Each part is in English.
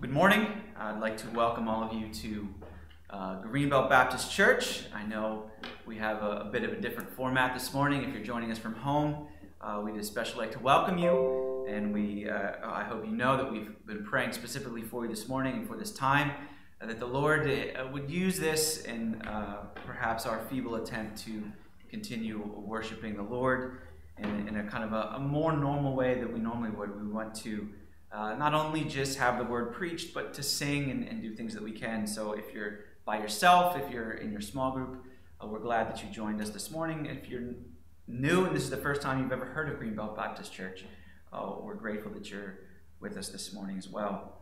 Good morning. I'd like to welcome all of you to uh, Greenbelt Baptist Church. I know we have a, a, bit of a different format this morning. If you're joining us from home, uh, we'd especially like to welcome you. And we, uh, I hope you know that we've been praying specifically for you this morning and for this time, uh, that the Lord uh, would use this in uh, perhaps our feeble attempt to continue worshiping the Lord in, in a kind of a, a, more normal way that we normally would. We want to uh, not only just have the word preached, but to sing and, and, do things that we can. So if you're by yourself, if you're in your small group, uh, we're glad that you joined us this morning. If you're new and this is the first time you've ever heard of Greenbelt Baptist Church, uh, we're grateful that you're with us this morning as well.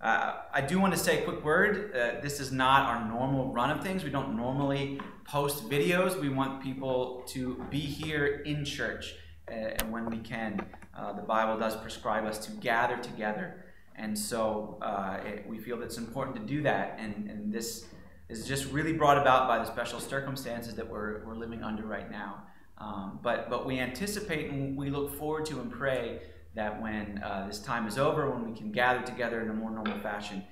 Uh, I do want to say a quick word. Uh, this is not our normal run of things. We don't normally post videos. We want people to be here in church uh, and when we can. Uh, the Bible does prescribe us to gather together. And so uh, it, we feel that it's important to do that. And, and this is just really brought about by the special circumstances that we're, we're living under right now. Um, but, but we anticipate and we look forward to and pray that when uh, this time is over, when we can gather together in a more normal fashion,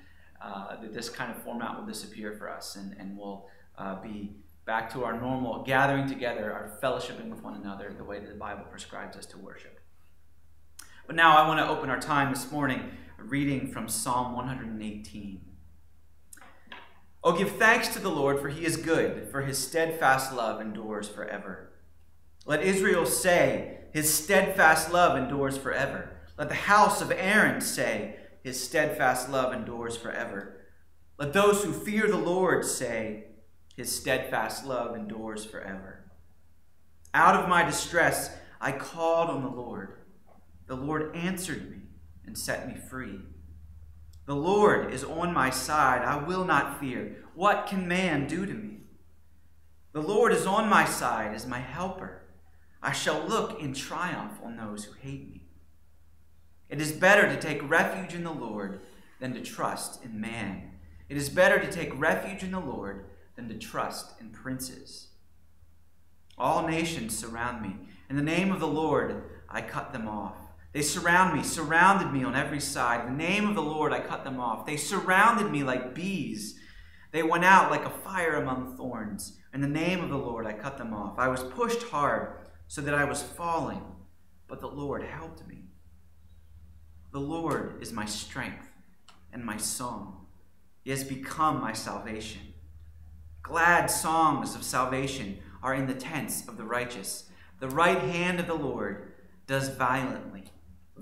uh, that this kind of format will disappear for us and, and we'll uh, be back to our normal gathering together, our fellowshipping with one another, the way that the Bible prescribes us to worship. But now I want to open our time this morning reading from Psalm 118. Oh, give thanks to the Lord, for he is good, for his steadfast love endures forever. Let Israel say, his steadfast love endures forever. Let the house of Aaron say, his steadfast love endures forever. Let those who fear the Lord say, his steadfast love endures forever. Out of my distress, I called on the Lord. The Lord answered me and set me free. The Lord is on my side. I will not fear. What can man do to me? The Lord is on my side as my helper. I shall look in triumph on those who hate me. It is better to take refuge in the Lord than to trust in man. It is better to take refuge in the Lord than to trust in princes. All nations surround me. In the name of the Lord, I cut them off. They surround me, surrounded me on every side. In the name of the Lord, I cut them off. They surrounded me like bees. They went out like a fire among thorns. In the name of the Lord, I cut them off. I was pushed hard so that I was falling, but the Lord helped me. The Lord is my strength and my song. He has become my salvation. Glad songs of salvation are in the tents of the righteous. The right hand of the Lord does violently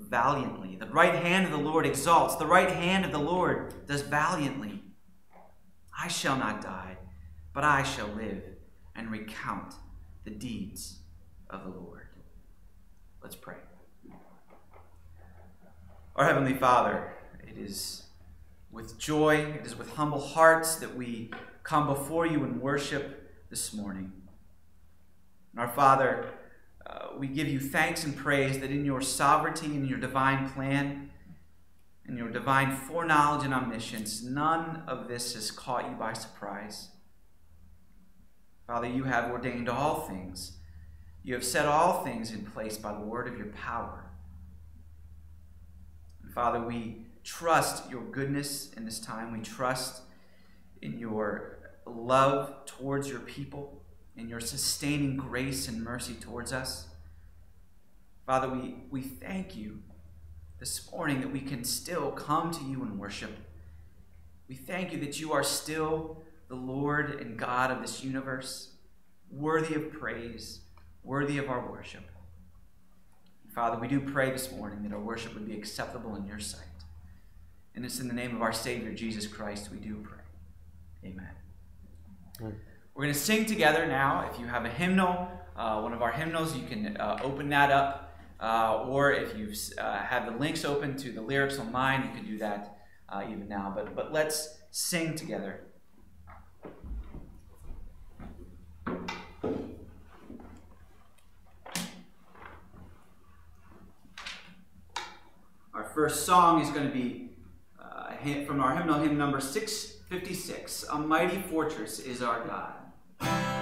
valiantly. The right hand of the Lord exalts. The right hand of the Lord does valiantly. I shall not die, but I shall live and recount the deeds of the Lord. Let's pray. Our Heavenly Father, it is with joy, it is with humble hearts that we come before you and worship this morning. And our Father, uh, we give you thanks and praise that in your sovereignty and your divine plan and your divine foreknowledge and omniscience, none of this has caught you by surprise. Father, you have ordained all things. You have set all things in place by the word of your power. And Father, we trust your goodness in this time. We trust in your love towards your people and your sustaining grace and mercy towards us. Father, we, we thank you this morning that we can still come to you and worship. We thank you that you are still the Lord and God of this universe, worthy of praise, worthy of our worship. Father, we do pray this morning that our worship would be acceptable in your sight. And it's in the name of our Savior, Jesus Christ, we do pray. Amen. Amen. We're going to sing together now. If you have a hymnal, uh, one of our hymnals, you can uh, open that up. Uh, or if you uh, have the links open to the lyrics online, you can do that uh, even now. But, but let's sing together. Our first song is going to be uh, from our hymnal, hymn number 656 A Mighty Fortress is Our God. Were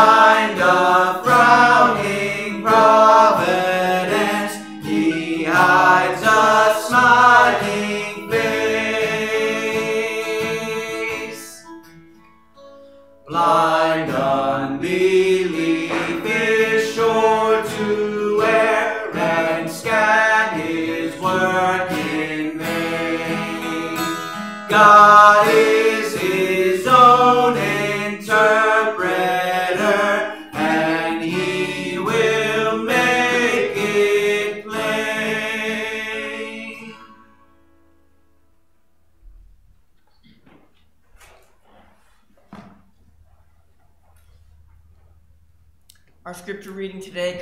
Behind a frowning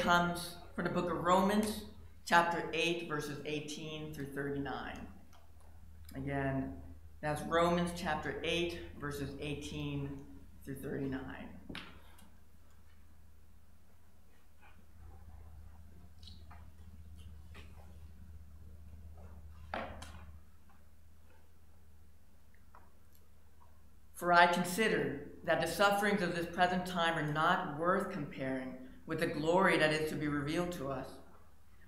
comes from the book of Romans, chapter 8, verses 18 through 39. Again, that's Romans chapter 8, verses 18 through 39. For I consider that the sufferings of this present time are not worth comparing with the glory that is to be revealed to us.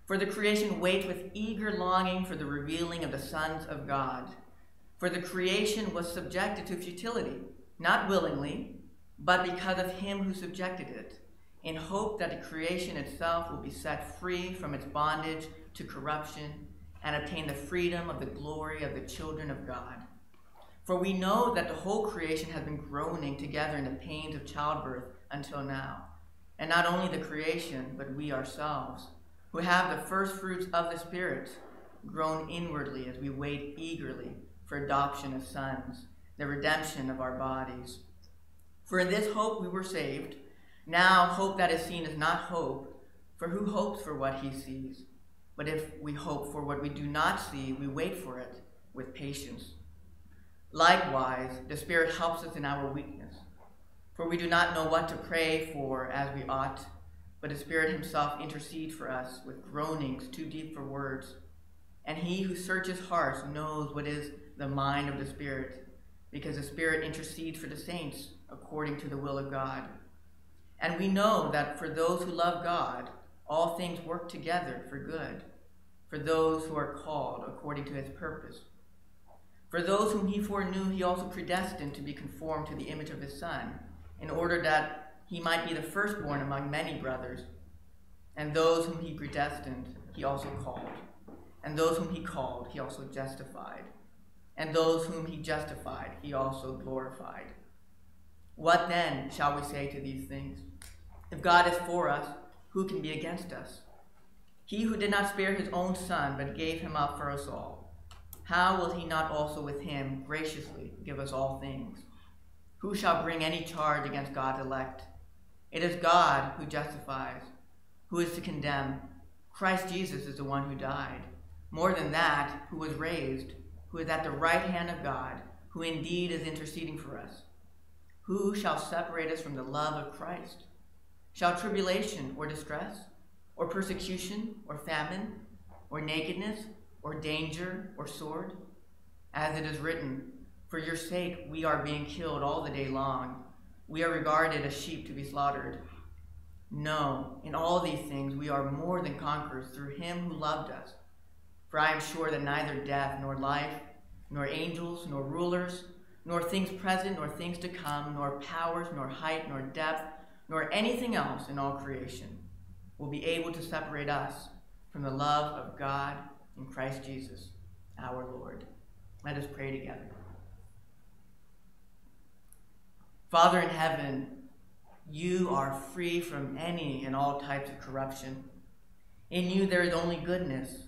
For the creation waits with eager longing for the revealing of the sons of God. For the creation was subjected to futility, not willingly, but because of him who subjected it, in hope that the creation itself will be set free from its bondage to corruption and obtain the freedom of the glory of the children of God. For we know that the whole creation has been groaning together in the pains of childbirth until now. And not only the creation, but we ourselves, who have the first fruits of the Spirit, groan inwardly as we wait eagerly for adoption as sons, the redemption of our bodies. For in this hope we were saved. Now hope that is seen is not hope, for who hopes for what he sees? But if we hope for what we do not see, we wait for it with patience. Likewise, the Spirit helps us in our weakness. For we do not know what to pray for as we ought, but the Spirit Himself intercedes for us with groanings too deep for words. And He who searches hearts knows what is the mind of the Spirit, because the Spirit intercedes for the saints according to the will of God. And we know that for those who love God, all things work together for good, for those who are called according to His purpose. For those whom he foreknew, he also predestined to be conformed to the image of his Son, in order that he might be the firstborn among many brothers. And those whom he predestined, he also called. And those whom he called, he also justified. And those whom he justified, he also glorified. What then shall we say to these things? If God is for us, who can be against us? He who did not spare his own son, but gave him up for us all how will he not also with him graciously give us all things? Who shall bring any charge against God's elect? It is God who justifies. Who is to condemn? Christ Jesus is the one who died. More than that, who was raised, who is at the right hand of God, who indeed is interceding for us. Who shall separate us from the love of Christ? Shall tribulation or distress, or persecution, or famine, or nakedness, or danger or sword? As it is written, For your sake we are being killed all the day long. We are regarded as sheep to be slaughtered. No, in all these things we are more than conquerors through him who loved us. For I am sure that neither death, nor life, nor angels, nor rulers, nor things present, nor things to come, nor powers, nor height, nor depth, nor anything else in all creation will be able to separate us from the love of God in Christ Jesus, our Lord. Let us pray together. Father in heaven, you are free from any and all types of corruption. In you there is only goodness,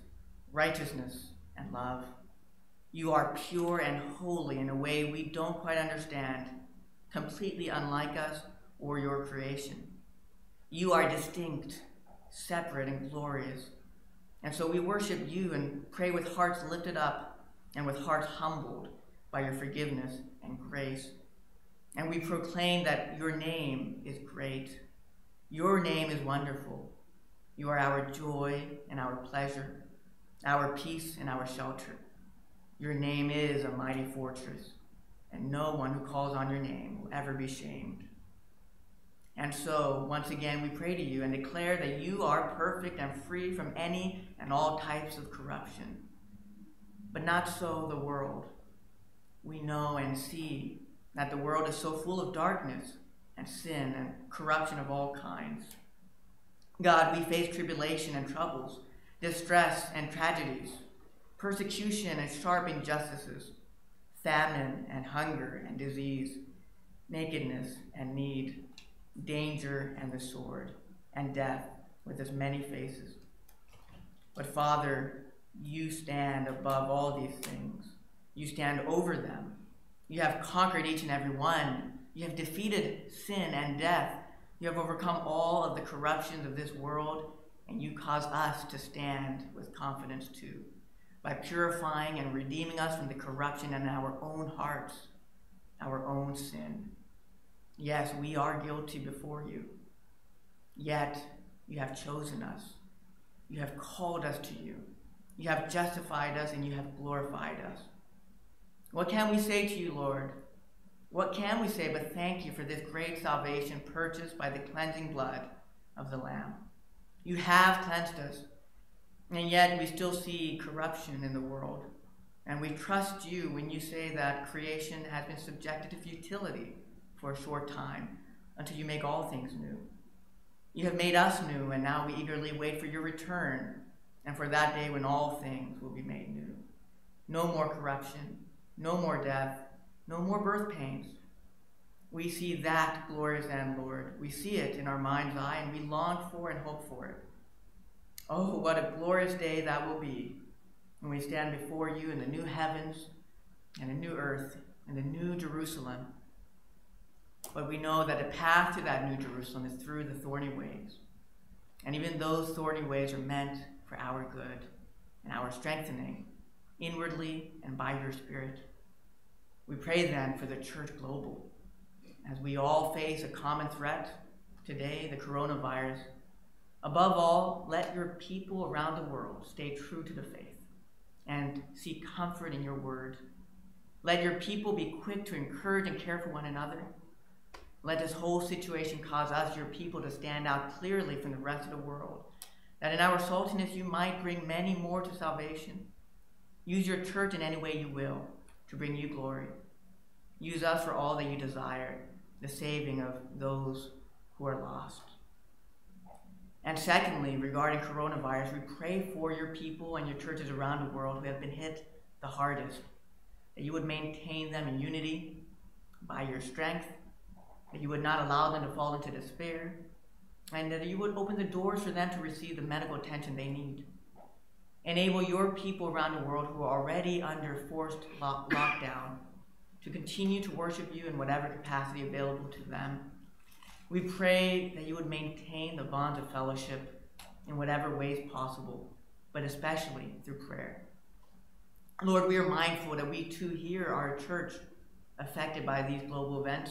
righteousness, and love. You are pure and holy in a way we don't quite understand, completely unlike us or your creation. You are distinct, separate, and glorious and so we worship you and pray with hearts lifted up and with hearts humbled by your forgiveness and grace. And we proclaim that your name is great. Your name is wonderful. You are our joy and our pleasure, our peace and our shelter. Your name is a mighty fortress, and no one who calls on your name will ever be shamed. And so, once again, we pray to you and declare that you are perfect and free from any and all types of corruption. But not so the world. We know and see that the world is so full of darkness and sin and corruption of all kinds. God, we face tribulation and troubles, distress and tragedies, persecution and sharp injustices, famine and hunger and disease, nakedness and need danger and the sword, and death with as many faces. But Father, you stand above all these things. You stand over them. You have conquered each and every one. You have defeated sin and death. You have overcome all of the corruptions of this world, and you cause us to stand with confidence too, by purifying and redeeming us from the corruption in our own hearts, our own sin. Yes, we are guilty before you, yet you have chosen us. You have called us to you. You have justified us and you have glorified us. What can we say to you, Lord? What can we say but thank you for this great salvation purchased by the cleansing blood of the Lamb? You have cleansed us, and yet we still see corruption in the world. And we trust you when you say that creation has been subjected to futility for a short time until you make all things new. You have made us new, and now we eagerly wait for your return and for that day when all things will be made new. No more corruption, no more death, no more birth pains. We see that glorious end, Lord. We see it in our mind's eye, and we long for and hope for it. Oh, what a glorious day that will be when we stand before you in the new heavens and a new earth and the new Jerusalem. But we know that the path to that new Jerusalem is through the thorny ways. And even those thorny ways are meant for our good and our strengthening, inwardly and by your Spirit. We pray then for the church global as we all face a common threat today, the coronavirus. Above all, let your people around the world stay true to the faith and seek comfort in your word. Let your people be quick to encourage and care for one another. Let this whole situation cause us, your people, to stand out clearly from the rest of the world, that in our saltiness you might bring many more to salvation. Use your church in any way you will to bring you glory. Use us for all that you desire, the saving of those who are lost. And secondly, regarding coronavirus, we pray for your people and your churches around the world who have been hit the hardest, that you would maintain them in unity by your strength, that you would not allow them to fall into despair, and that you would open the doors for them to receive the medical attention they need. Enable your people around the world who are already under forced lock- lockdown to continue to worship you in whatever capacity available to them we pray that you would maintain the bonds of fellowship in whatever ways possible, but especially through prayer. Lord, we are mindful that we too here are a church affected by these global events,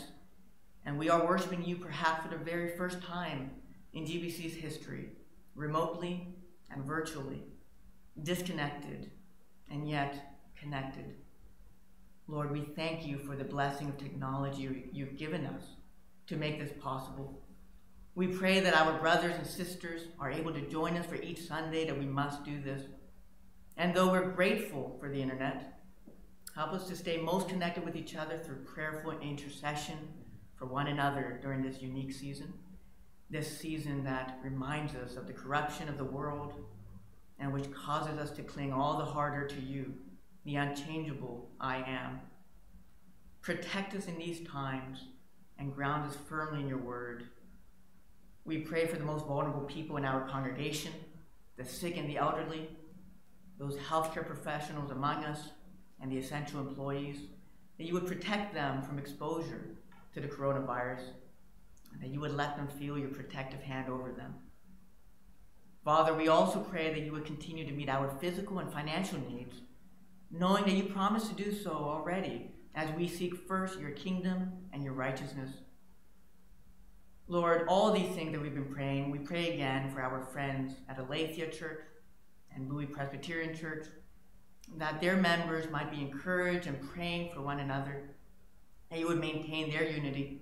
and we are worshiping you perhaps for the very first time in GBC's history, remotely and virtually, disconnected and yet connected. Lord, we thank you for the blessing of technology you've given us to make this possible. We pray that our brothers and sisters are able to join us for each Sunday, that we must do this. And though we're grateful for the internet, help us to stay most connected with each other through prayerful intercession for one another during this unique season. This season that reminds us of the corruption of the world and which causes us to cling all the harder to you, the unchangeable I am. Protect us in these times and ground us firmly in your word. We pray for the most vulnerable people in our congregation, the sick and the elderly, those healthcare professionals among us, and the essential employees, that you would protect them from exposure to the coronavirus, and that you would let them feel your protective hand over them. Father, we also pray that you would continue to meet our physical and financial needs, knowing that you promised to do so already as we seek first your kingdom and your righteousness. Lord, all these things that we've been praying, we pray again for our friends at Aletheia Church and Bowie Presbyterian Church, that their members might be encouraged and praying for one another, that you would maintain their unity,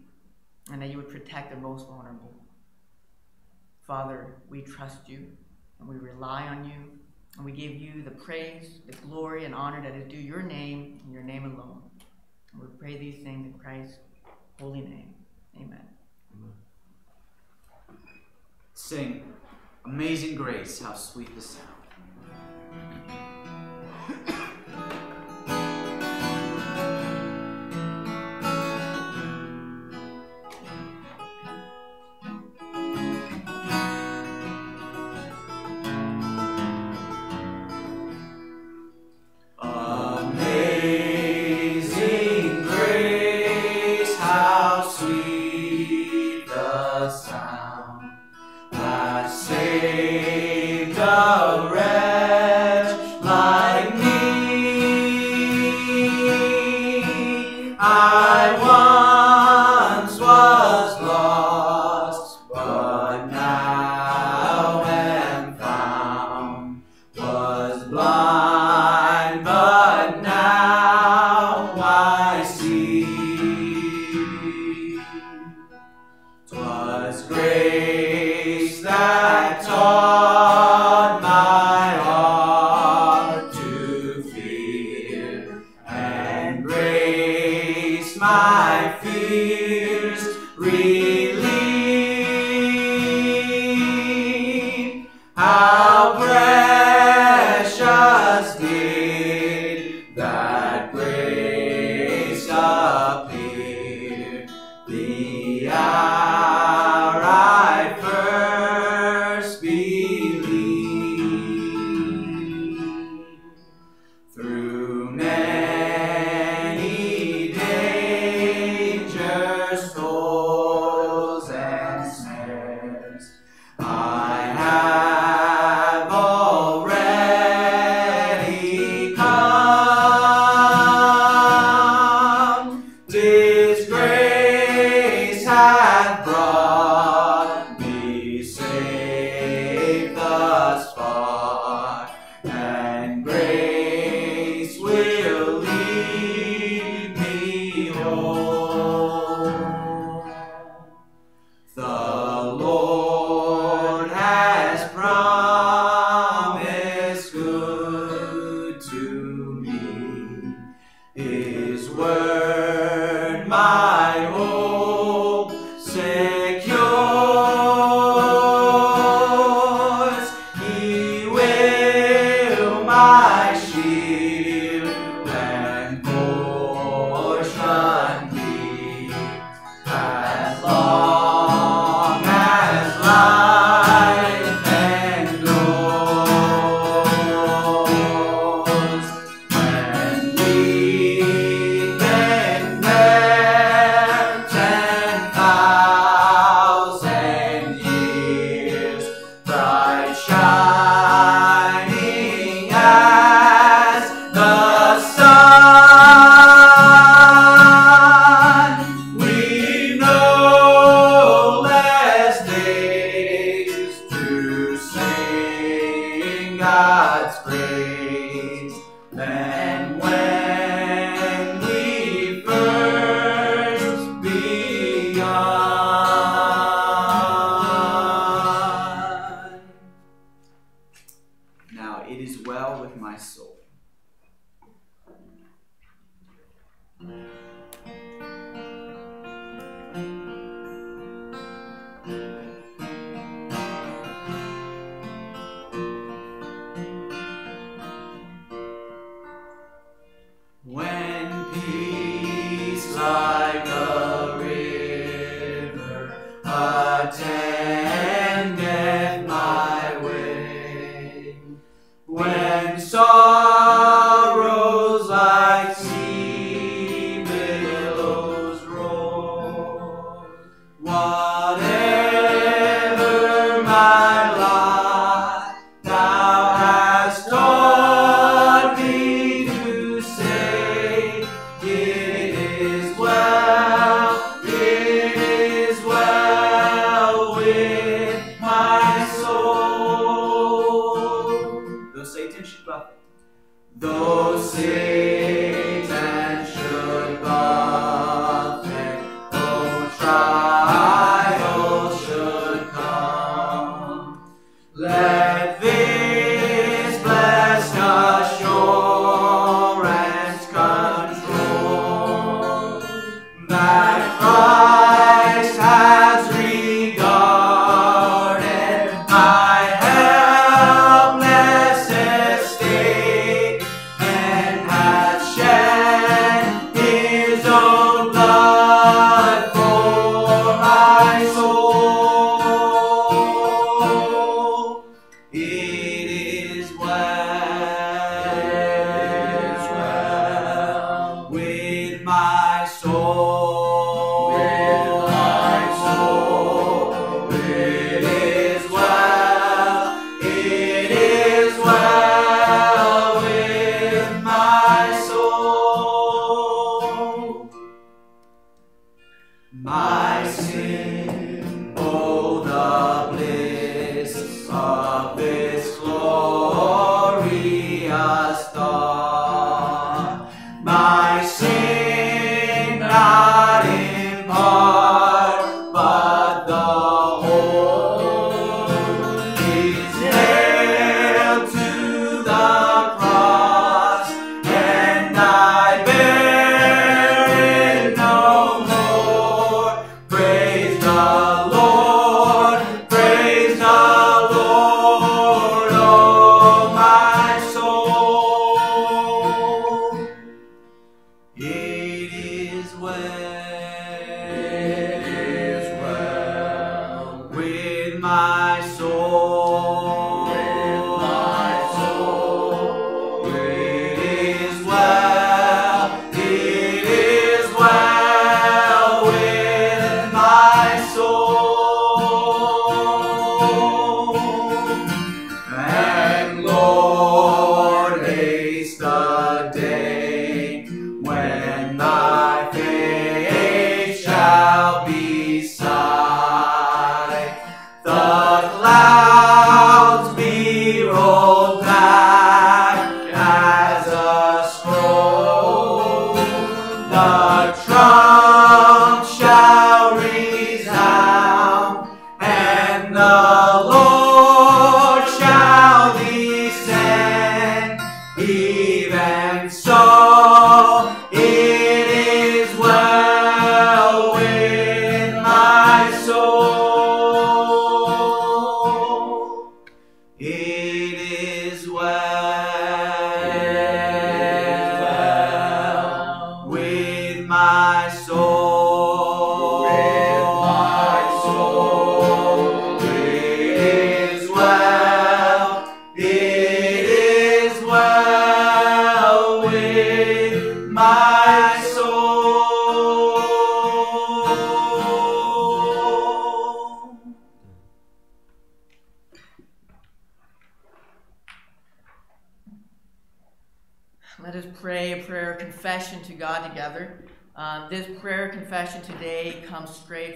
and that you would protect the most vulnerable. Father, we trust you and we rely on you, and we give you the praise, the glory, and honor that is due your name and your name alone. And we pray these things in Christ's holy name. Amen. Amen. Sing Amazing Grace, how sweet the sound. Amazing grace, how sweet the sound.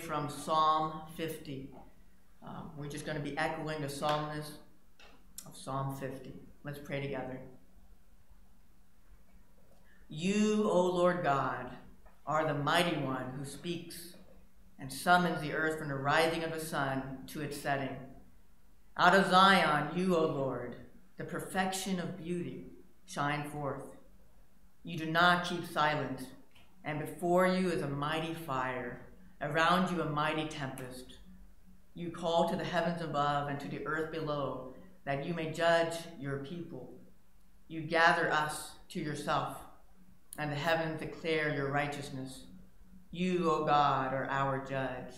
From Psalm 50. Um, we're just going to be echoing the psalmist of Psalm 50. Let's pray together. You, O Lord God, are the mighty one who speaks and summons the earth from the rising of the sun to its setting. Out of Zion, you, O Lord, the perfection of beauty, shine forth. You do not keep silent, and before you is a mighty fire Around you a mighty tempest. You call to the heavens above and to the earth below, that you may judge your people. You gather us to yourself, and the heavens declare your righteousness. You, O God, are our judge.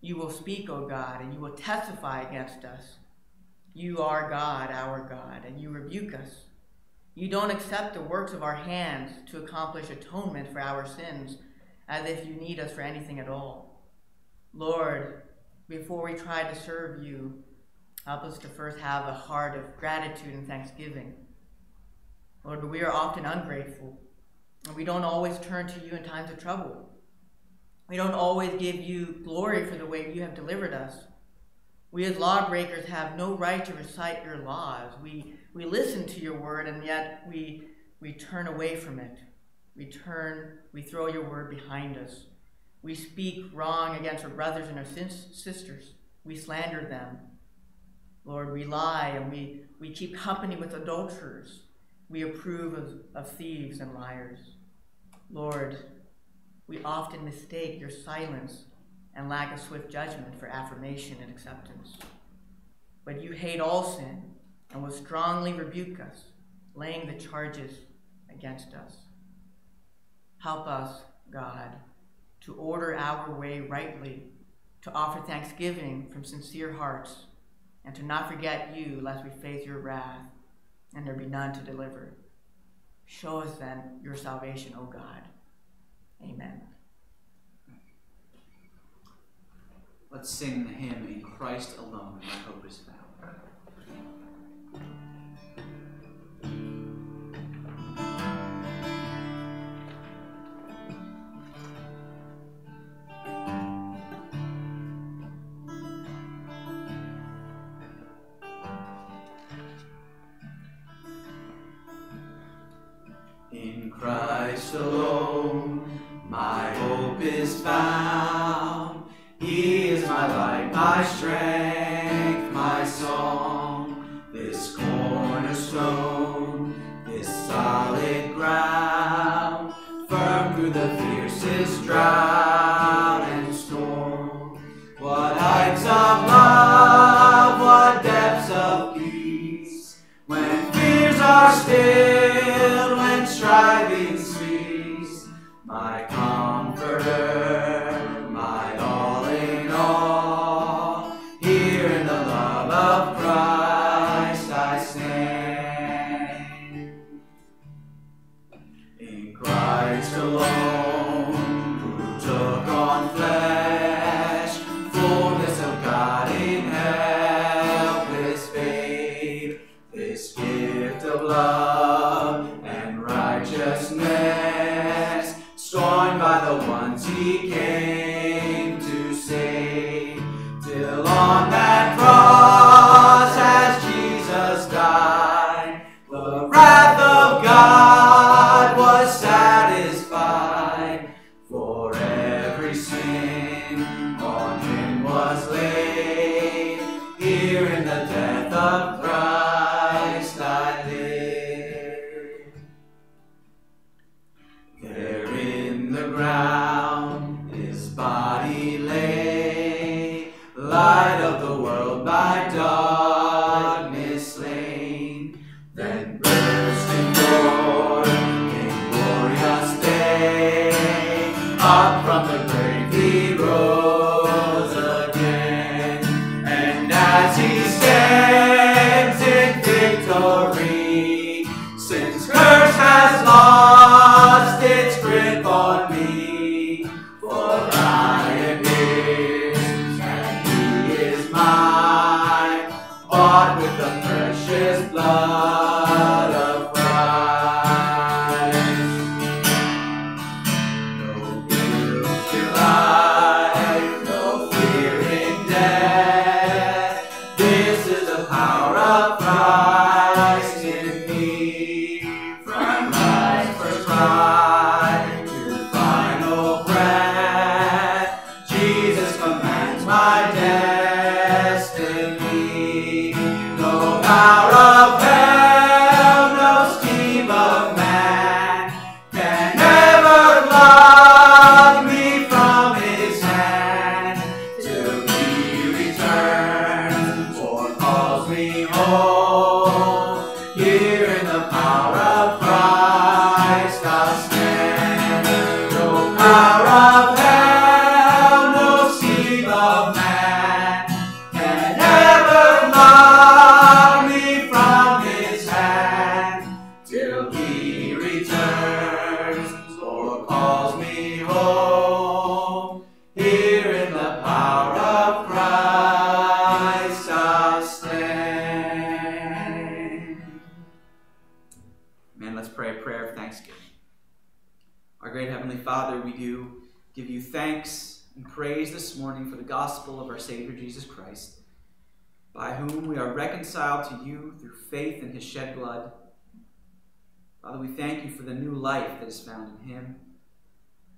You will speak, O God, and you will testify against us. You are God, our God, and you rebuke us. You don't accept the works of our hands to accomplish atonement for our sins as if you need us for anything at all. Lord, before we try to serve you, help us to first have a heart of gratitude and thanksgiving. Lord, we are often ungrateful, and we don't always turn to you in times of trouble. We don't always give you glory for the way you have delivered us. We as lawbreakers have no right to recite your laws. We, we listen to your word, and yet we, we turn away from it. We turn, we throw your word behind us. We speak wrong against our brothers and our sisters. We slander them. Lord, we lie and we, we keep company with adulterers. We approve of, of thieves and liars. Lord, we often mistake your silence and lack of swift judgment for affirmation and acceptance. But you hate all sin and will strongly rebuke us, laying the charges against us. Help us, God, to order our way rightly, to offer thanksgiving from sincere hearts, and to not forget you lest we face your wrath and there be none to deliver. Show us then your salvation, O God. Amen. Let's sing the hymn in Christ alone, my hope is found. Thank you. Faith in his shed blood. Father, we thank you for the new life that is found in him.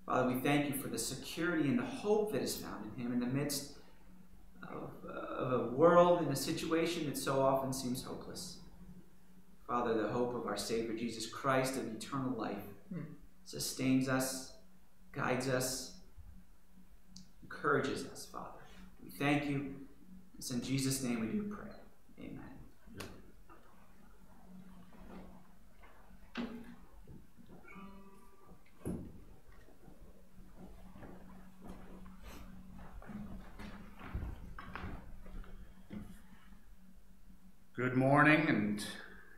Father, we thank you for the security and the hope that is found in him in the midst of, uh, of a world and a situation that so often seems hopeless. Father, the hope of our Savior Jesus Christ of eternal life hmm. sustains us, guides us, encourages us, Father. We thank you. It's in Jesus' name we do pray. Good morning, and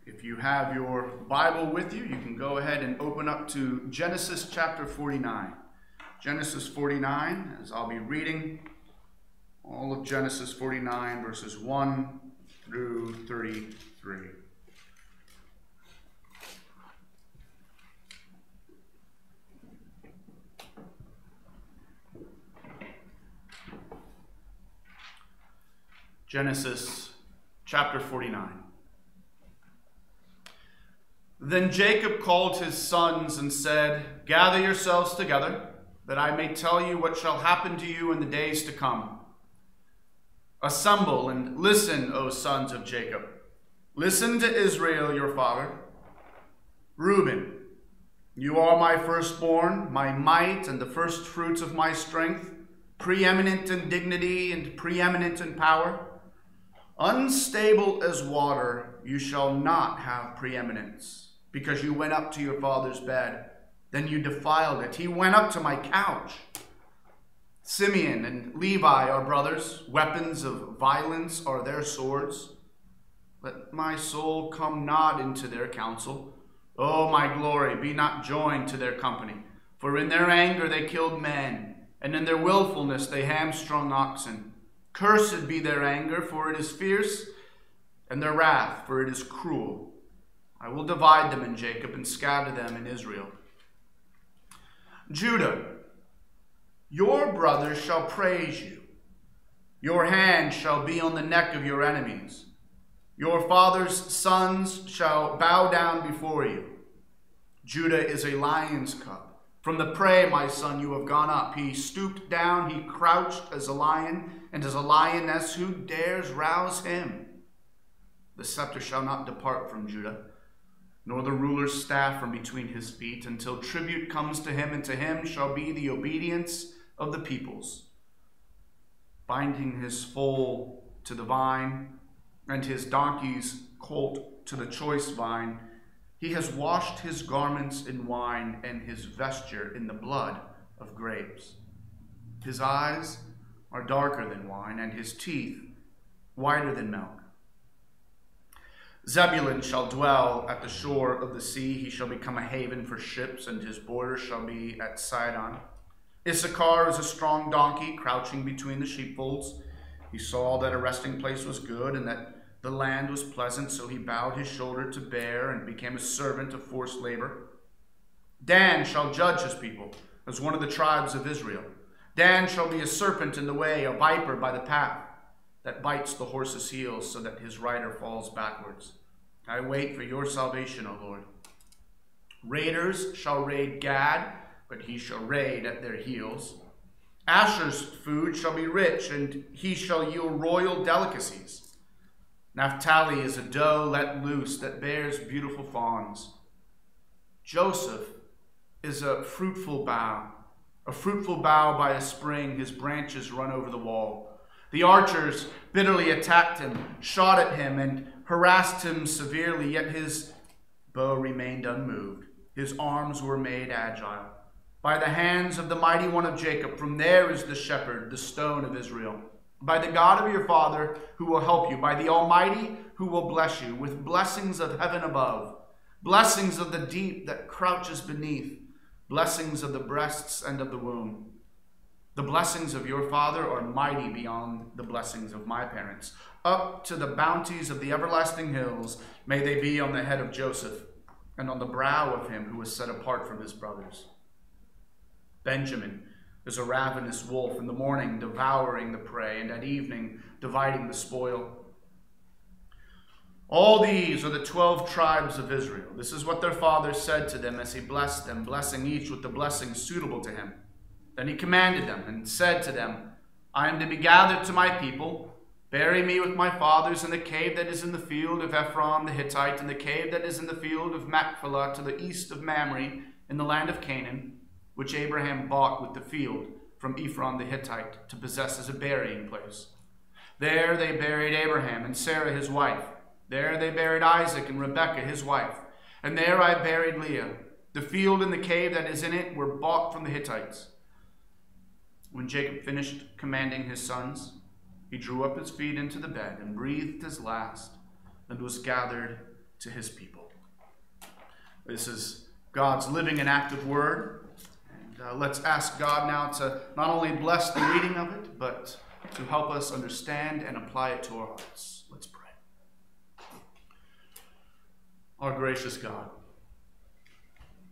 if you have your Bible with you, you can go ahead and open up to Genesis chapter 49. Genesis 49, as I'll be reading all of Genesis 49, verses 1 through 33. Genesis chapter 49. Then Jacob called his sons and said, Gather yourselves together, that I may tell you what shall happen to you in the days to come. Assemble and listen, O sons of Jacob. Listen to Israel, your father. Reuben, you are my firstborn, my might, and the first fruits of my strength, preeminent in dignity and preeminent in power. Unstable as water, you shall not have preeminence, because you went up to your father's bed. Then you defiled it. He went up to my couch. Simeon and Levi are brothers. Weapons of violence are their swords. Let my soul come not into their counsel. O my glory, be not joined to their company. For in their anger they killed men, and in their wilfulness they hamstrung oxen. Cursed be their anger, for it is fierce, and their wrath, for it is cruel. I will divide them in Jacob and scatter them in Israel. Judah, your brothers shall praise you. Your hand shall be on the neck of your enemies. Your father's sons shall bow down before you. Judah is a lion's cub. From the prey, my son, you have gone up. He stooped down, he crouched as a lion and as a lioness, who dares rouse him? The scepter shall not depart from Judah, nor the ruler's staff from between his feet, until tribute comes to him, and to him shall be the obedience of the peoples. Binding his foal to the vine, and his donkey's colt to the choice vine, he has washed his garments in wine, and his vesture in the blood of grapes. His eyes are darker than wine, and his teeth whiter than milk. Zebulun shall dwell at the shore of the sea. He shall become a haven for ships, and his border shall be at Sidon. Issachar is a strong donkey, crouching between the sheepfolds. He saw that a resting place was good, and that the land was pleasant, so he bowed his shoulder to bear, and became a servant of forced labor. Dan shall judge his people as one of the tribes of Israel. Dan shall be a serpent in the way, a viper by the path that bites the horse's heels so that his rider falls backwards. I wait for your salvation, O Lord. Raiders shall raid Gad, but he shall raid at their heels. Asher's food shall be rich, and he shall yield royal delicacies. Naphtali is a doe let loose that bears beautiful fawns. Joseph is a fruitful bough, a fruitful bough by a spring, his branches run over the wall. The archers bitterly attacked him, shot at him, and harassed him severely, yet his bow remained unmoved. His arms were made agile. By the hands of the mighty one of Jacob, from there is the shepherd, the stone of Israel. By the God of your father, who will help you, by the Almighty, who will bless you, with blessings of heaven above, blessings of the deep that crouches beneath, blessings of the breasts and of the womb. The blessings of your father are mighty beyond the blessings of my parents. Up to the bounties of the everlasting hills may they be on the head of Joseph and on the brow of him who was set apart from his brothers. Benjamin is a ravenous wolf in the morning devouring the prey, and at evening dividing the spoil. All these are the twelve tribes of Israel. This is what their father said to them as he blessed them, blessing each with the blessing suitable to him. Then he commanded them and said to them, I am to be gathered to my people. Bury me with my fathers in the cave that is in the field of Ephron the Hittite, in the cave that is in the field of Machpelah to the east of Mamre, in the land of Canaan, which Abraham bought with the field from Ephron the Hittite to possess as a burying place. There they buried Abraham and Sarah his wife. There they buried Isaac and Rebekah his wife. And there I buried Leah. The field and the cave that is in it were bought from the Hittites. When Jacob finished commanding his sons, he drew up his feet into the bed and breathed his last and was gathered to his people. This is God's living and active word. And uh, let's ask God now to not only bless the reading of it, but to help us understand and apply it to our hearts. Let's pray. Our gracious God,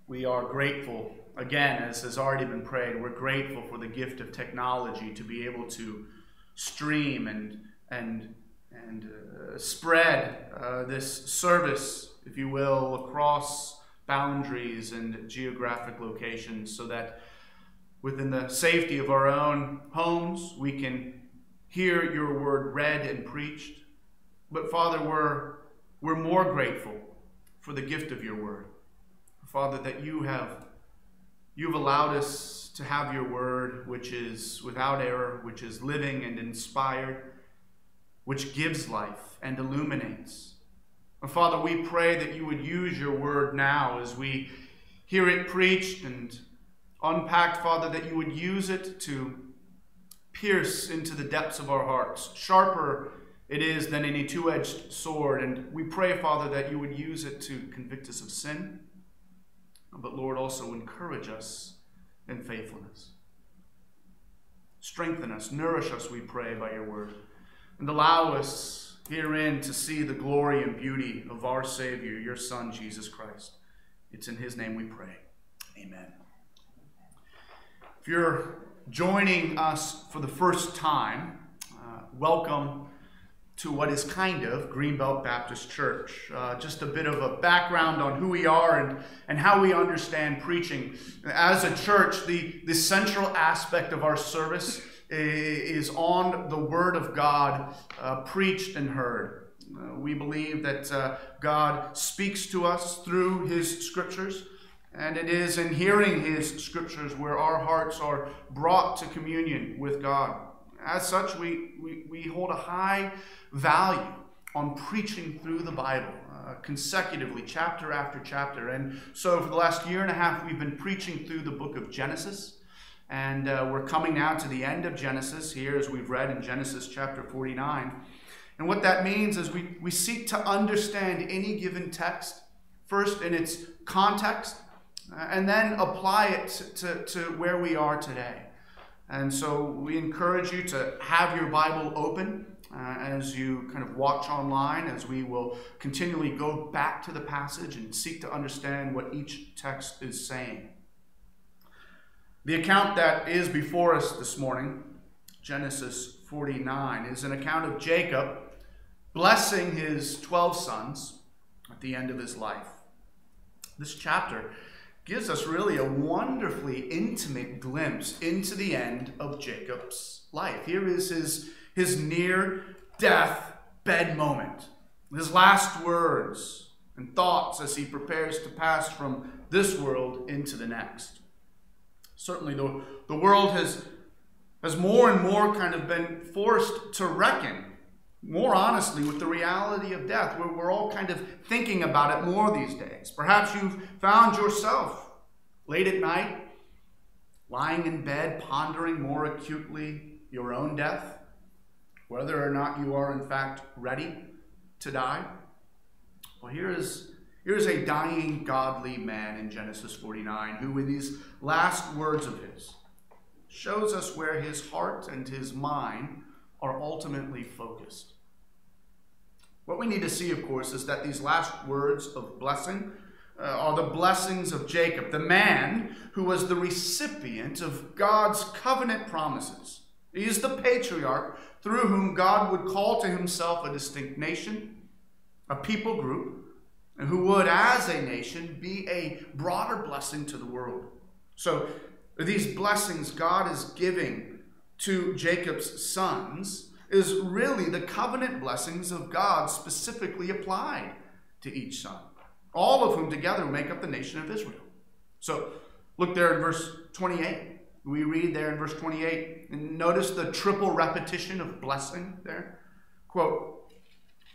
we are grateful again, as has already been prayed, we're grateful for the gift of technology to be able to stream and and and uh, spread uh, this service, if you will, across boundaries and geographic locations, so that within the safety of our own homes we can hear your word read and preached. But Father, we're we're more grateful for the gift of your word, Father, that you have You've allowed us to have your word, which is without error, which is living and inspired, which gives life and illuminates. And Father, we pray that you would use your word now as we hear it preached and unpacked, Father, that you would use it to pierce into the depths of our hearts. Sharper it is than any two edged sword. And we pray, Father, that you would use it to convict us of sin but Lord, also encourage us in faithfulness. Strengthen us, nourish us, we pray, by your word, and allow us herein to see the glory and beauty of our Savior, your Son, Jesus Christ. It's in his name we pray. Amen. If you're joining us for the first time, uh, welcome to what is kind of Greenbelt Baptist Church. Uh, just a bit of a background on who we are and, and how we understand preaching. As a church, the, the central aspect of our service is on the Word of God uh, preached and heard. Uh, we believe that uh, God speaks to us through His scriptures, and it is in hearing His scriptures where our hearts are brought to communion with God. As such, we, we, we hold a high value on preaching through the Bible uh, consecutively, chapter after chapter. And so, for the last year and a half, we've been preaching through the book of Genesis. And uh, we're coming now to the end of Genesis here, as we've read in Genesis chapter 49. And what that means is we, we seek to understand any given text, first in its context, uh, and then apply it to, to, to where we are today. And so we encourage you to have your Bible open uh, as you kind of watch online, as we will continually go back to the passage and seek to understand what each text is saying. The account that is before us this morning, Genesis 49, is an account of Jacob blessing his 12 sons at the end of his life. This chapter gives us really a wonderfully intimate glimpse into the end of Jacob's life. Here is his, his near death bed moment, his last words and thoughts as he prepares to pass from this world into the next. Certainly, the, the world has, has more and more kind of been forced to reckon more honestly with the reality of death. We're, we're all kind of thinking about it more these days. Perhaps you've found yourself late at night, lying in bed, pondering more acutely your own death, whether or not you are in fact ready to die. Well, here is, here is a dying godly man in Genesis 49 who, with these last words of his, shows us where his heart and his mind are ultimately focused. What we need to see, of course, is that these last words of blessing uh, are the blessings of Jacob, the man who was the recipient of God's covenant promises. He is the patriarch through whom God would call to himself a distinct nation, a people group, and who would, as a nation, be a broader blessing to the world. So, these blessings God is giving to Jacob's sons is really the covenant blessings of God specifically applied to each son, all of whom together make up the nation of Israel. So look there in verse 28. We read there in verse 28, and notice the triple repetition of blessing there. Quote,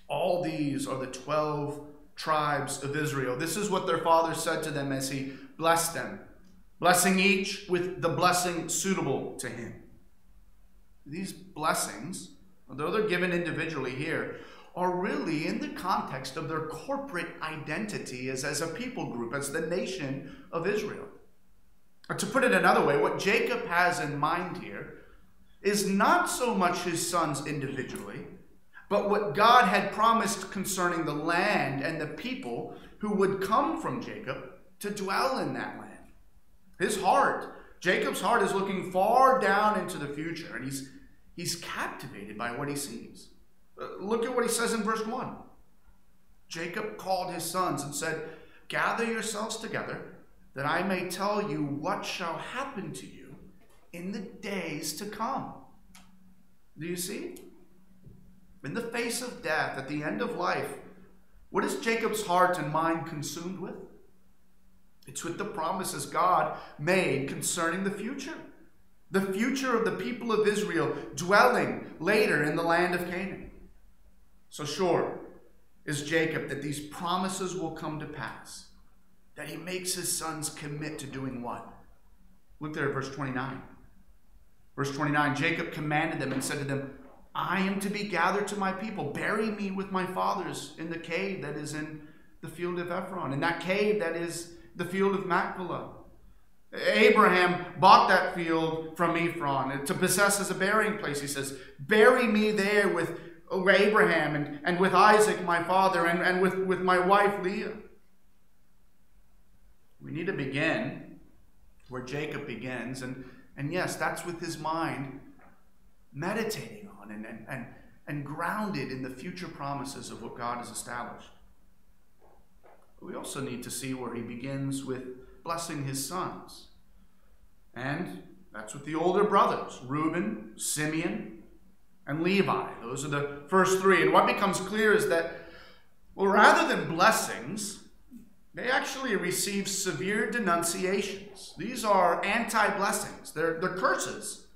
All these are the 12 tribes of Israel. This is what their father said to them as he blessed them, blessing each with the blessing suitable to him. These blessings, although they're given individually here, are really in the context of their corporate identity as, as a people group, as the nation of Israel. Or to put it another way, what Jacob has in mind here is not so much his sons individually, but what God had promised concerning the land and the people who would come from Jacob to dwell in that land. His heart, Jacob's heart, is looking far down into the future, and he's He's captivated by what he sees. Uh, look at what he says in verse 1. Jacob called his sons and said, Gather yourselves together, that I may tell you what shall happen to you in the days to come. Do you see? In the face of death, at the end of life, what is Jacob's heart and mind consumed with? It's with the promises God made concerning the future the future of the people of Israel dwelling later in the land of Canaan. So sure is Jacob that these promises will come to pass, that he makes his sons commit to doing what? Look there at verse 29. Verse 29 Jacob commanded them and said to them, I am to be gathered to my people. Bury me with my fathers in the cave that is in the field of Ephron, in that cave that is the field of Machpelah. Abraham bought that field from Ephron to possess as a burying place. He says, Bury me there with oh, Abraham and, and with Isaac, my father, and, and with, with my wife Leah. We need to begin where Jacob begins. And, and yes, that's with his mind meditating on and, and, and, and grounded in the future promises of what God has established. But we also need to see where he begins with blessing his sons. And that's with the older brothers Reuben, Simeon, and Levi. Those are the first three. And what becomes clear is that, well, rather than blessings, they actually receive severe denunciations. These are anti blessings, they're, they're curses.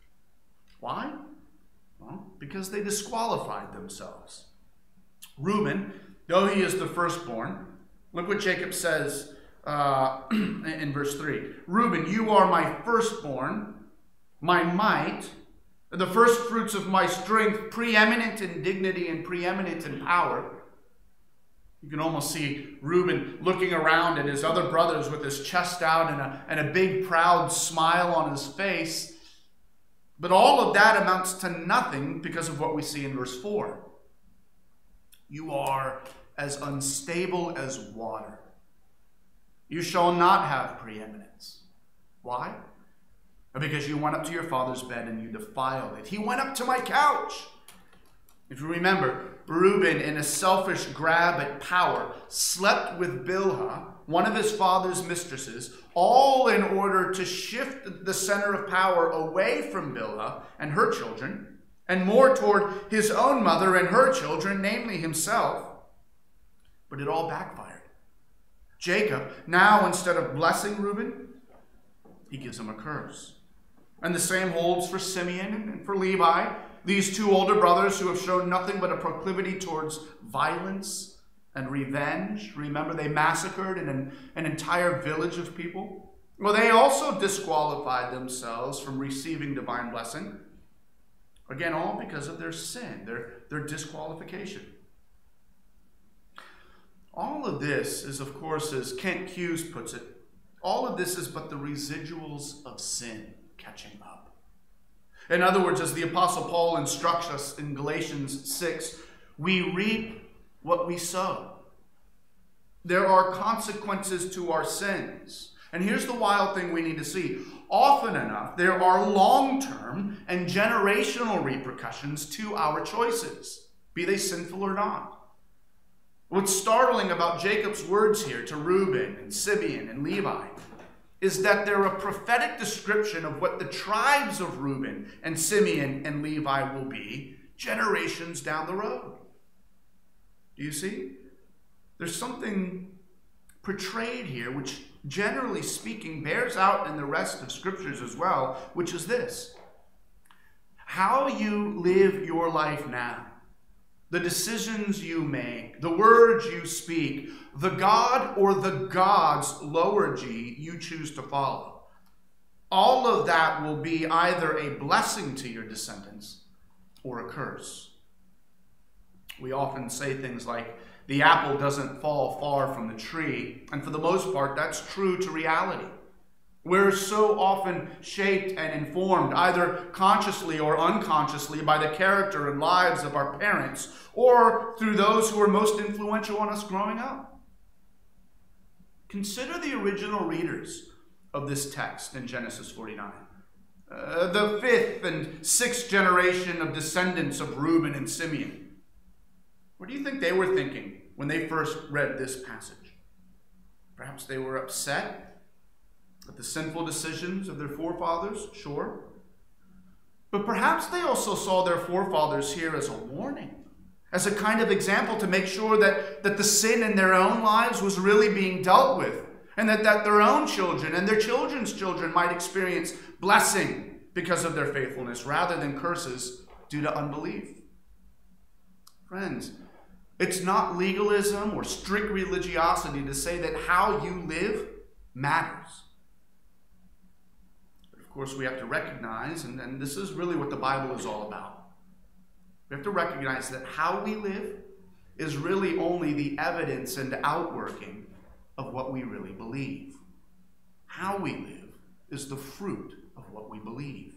Why? Well, because they disqualified themselves. Reuben, though he is the firstborn, look what Jacob says uh, in verse 3 Reuben, you are my firstborn, my might, the first fruits of my strength, preeminent in dignity and preeminent in power. You can almost see Reuben looking around at his other brothers with his chest out and a, and a big, proud smile on his face. But all of that amounts to nothing because of what we see in verse 4. You are as unstable as water. You shall not have preeminence. Why? Because you went up to your father's bed and you defiled it. He went up to my couch. If you remember, Reuben, in a selfish grab at power, slept with Bilhah, one of his father's mistresses, all in order to shift the center of power away from Bilhah and her children, and more toward his own mother and her children, namely himself. But it all backfired. Jacob, now instead of blessing Reuben, he gives him a curse. And the same holds for Simeon and for Levi, these two older brothers who have shown nothing but a proclivity towards violence and revenge. Remember, they massacred an, an entire village of people. Well, they also disqualified themselves from receiving divine blessing. Again, all because of their sin, their, their disqualification. All of this is, of course, as Kent Hughes puts it, all of this is but the residuals of sin catching up. In other words, as the Apostle Paul instructs us in Galatians 6, we reap what we sow. There are consequences to our sins. And here's the wild thing we need to see. Often enough, there are long term and generational repercussions to our choices, be they sinful or not. What's startling about Jacob's words here to Reuben and Simeon and Levi is that they're a prophetic description of what the tribes of Reuben and Simeon and Levi will be generations down the road. Do you see? There's something portrayed here which, generally speaking, bears out in the rest of scriptures as well, which is this how you live your life now the decisions you make, the words you speak, the God or the gods, lower g, you choose to follow. All of that will be either a blessing to your descendants or a curse. We often say things like, the apple doesn't fall far from the tree, and for the most part, that's true to reality. We're so often shaped and informed, either consciously or unconsciously, by the character and lives of our parents, or through those who were most influential on us growing up. Consider the original readers of this text in Genesis 49. Uh, the fifth and sixth generation of descendants of Reuben and Simeon. What do you think they were thinking when they first read this passage? Perhaps they were upset at the sinful decisions of their forefathers, sure. But perhaps they also saw their forefathers here as a warning, as a kind of example to make sure that, that the sin in their own lives was really being dealt with, and that, that their own children and their children's children might experience blessing because of their faithfulness rather than curses due to unbelief. Friends, it's not legalism or strict religiosity to say that how you live matters course, we have to recognize, and, and this is really what the Bible is all about. We have to recognize that how we live is really only the evidence and outworking of what we really believe. How we live is the fruit of what we believe.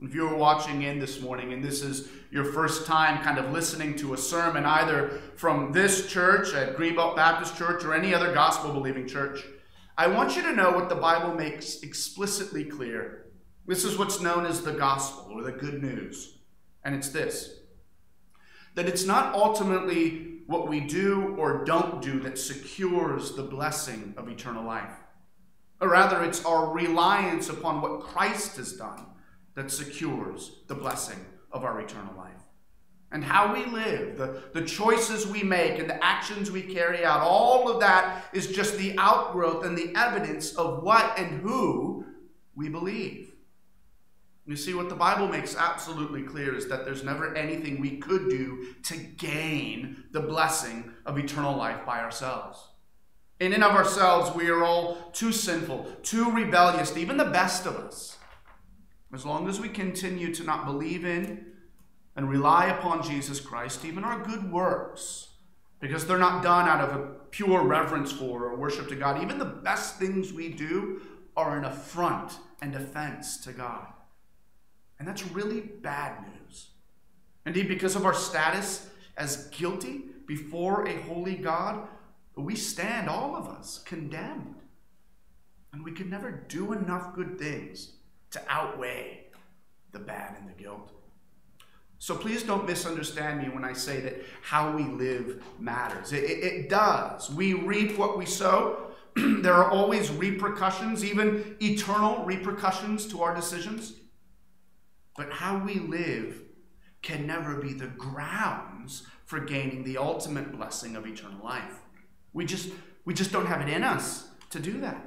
If you were watching in this morning and this is your first time kind of listening to a sermon, either from this church at Greenbelt Baptist Church or any other gospel believing church, I want you to know what the Bible makes explicitly clear. This is what's known as the gospel or the good news. And it's this that it's not ultimately what we do or don't do that secures the blessing of eternal life. Or rather, it's our reliance upon what Christ has done that secures the blessing of our eternal life. And how we live, the, the choices we make, and the actions we carry out, all of that is just the outgrowth and the evidence of what and who we believe. You see, what the Bible makes absolutely clear is that there's never anything we could do to gain the blessing of eternal life by ourselves. In and of ourselves, we are all too sinful, too rebellious, even the best of us. As long as we continue to not believe in and rely upon Jesus Christ, even our good works, because they're not done out of a pure reverence for or worship to God, even the best things we do are an affront and offense to God. And that's really bad news. Indeed, because of our status as guilty before a holy God, we stand, all of us, condemned. And we can never do enough good things to outweigh the bad and the guilt. So please don't misunderstand me when I say that how we live matters. It, it, it does. We reap what we sow. there are always repercussions, even eternal repercussions to our decisions. But how we live can never be the grounds for gaining the ultimate blessing of eternal life. We just, we just don't have it in us to do that.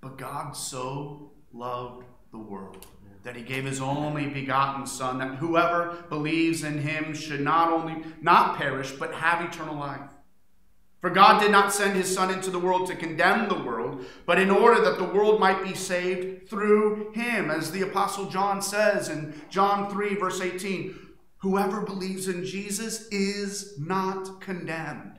But God so loved the world that he gave his only begotten son that whoever believes in him should not only not perish but have eternal life for God did not send his Son into the world to condemn the world, but in order that the world might be saved through him. As the Apostle John says in John 3, verse 18 Whoever believes in Jesus is not condemned.